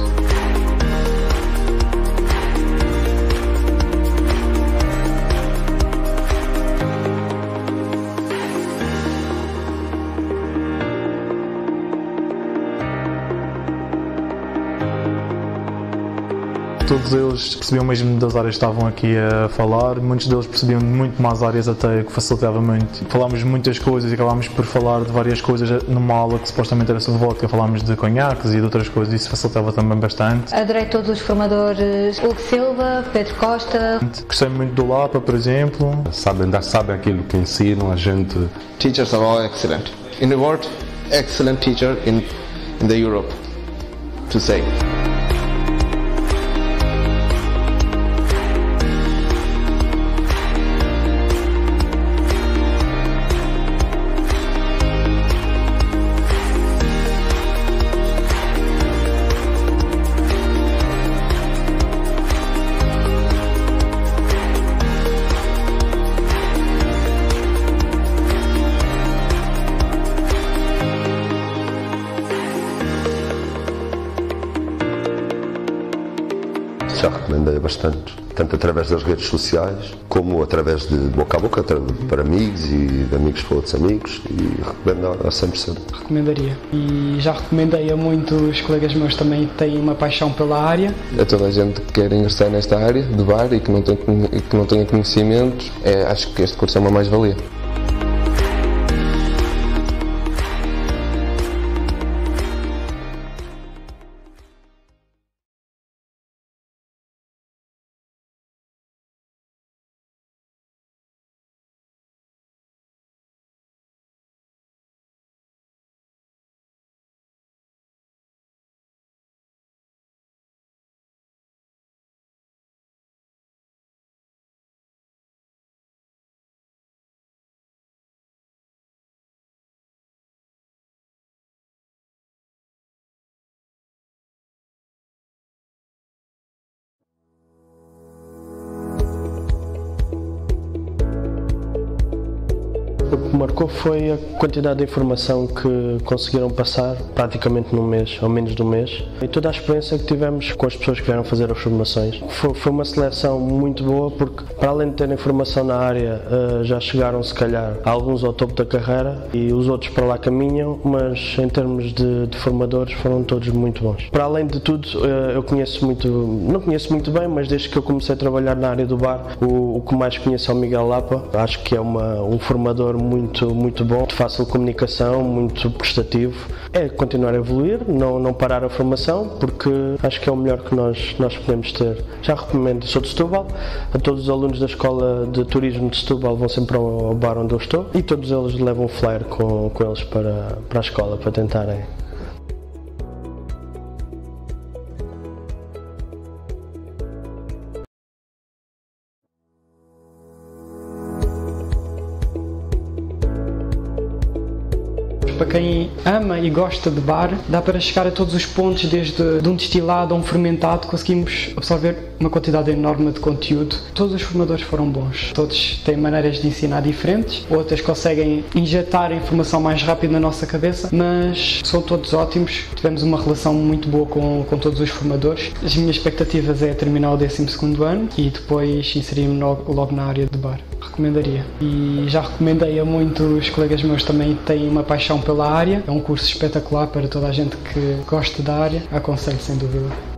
Todos eles percebiam mesmo das áreas que estavam aqui a falar, muitos deles percebiam muito mais áreas até, que facilitava muito. Falámos de muitas coisas e acabámos por falar de várias coisas numa aula que supostamente era sobre vodka, falámos de conhaques e de outras coisas, isso facilitava também bastante. Adorei todos os formadores, Hugo Silva, Pedro Costa. Gostei muito do Lapa, por exemplo. Sabem, sabem aquilo que ensinam, a gente... Teachers are all excellent. In the world, excellent teacher in, in the Europe, to say. Bastante, tanto através das redes sociais, como através de boca a boca, para amigos e de amigos para outros amigos, e recomendo a 100%. Recomendaria. E já recomendei a muitos colegas meus também que têm uma paixão pela área. A toda a gente que quer ingressar nesta área de bar e que não, tem, e que não tenha conhecimentos, é, acho que este curso é uma mais-valia. Marcou foi a quantidade de informação que conseguiram passar praticamente num mês, ou menos de um mês, e toda a experiência que tivemos com as pessoas que vieram fazer as formações. Foi, foi uma seleção muito boa porque, para além de terem formação na área, eh, já chegaram se calhar alguns ao topo da carreira e os outros para lá caminham, mas em termos de, de formadores foram todos muito bons. Para além de tudo, eh, eu conheço muito, não conheço muito bem, mas desde que eu comecei a trabalhar na área do bar, o, o que mais conheço é o Miguel Lapa. Acho que é uma, um formador muito, muito bom, de fácil comunicação, muito prestativo. É continuar a evoluir, não, não parar a formação, porque acho que é o melhor que nós, nós podemos ter. Já recomendo, sou de Setúbal, a todos os alunos da Escola de Turismo de Setúbal vão sempre ao bar onde eu estou e todos eles levam um flyer com, com eles para, para a escola, para tentarem quem ama e gosta de bar, dá para chegar a todos os pontos, desde de um destilado a um fermentado, conseguimos absorver uma quantidade enorme de conteúdo. Todos os formadores foram bons, todos têm maneiras de ensinar diferentes, outras conseguem injetar a informação mais rápido na nossa cabeça, mas são todos ótimos. Tivemos uma relação muito boa com, com todos os formadores. As minhas expectativas é terminar o 12 ano e depois inserir-me logo, logo na área de bar. Recomendaria. E já recomendei a muitos colegas meus também que têm uma paixão pela área. É um curso espetacular para toda a gente que gosta da área. Aconselho sem dúvida.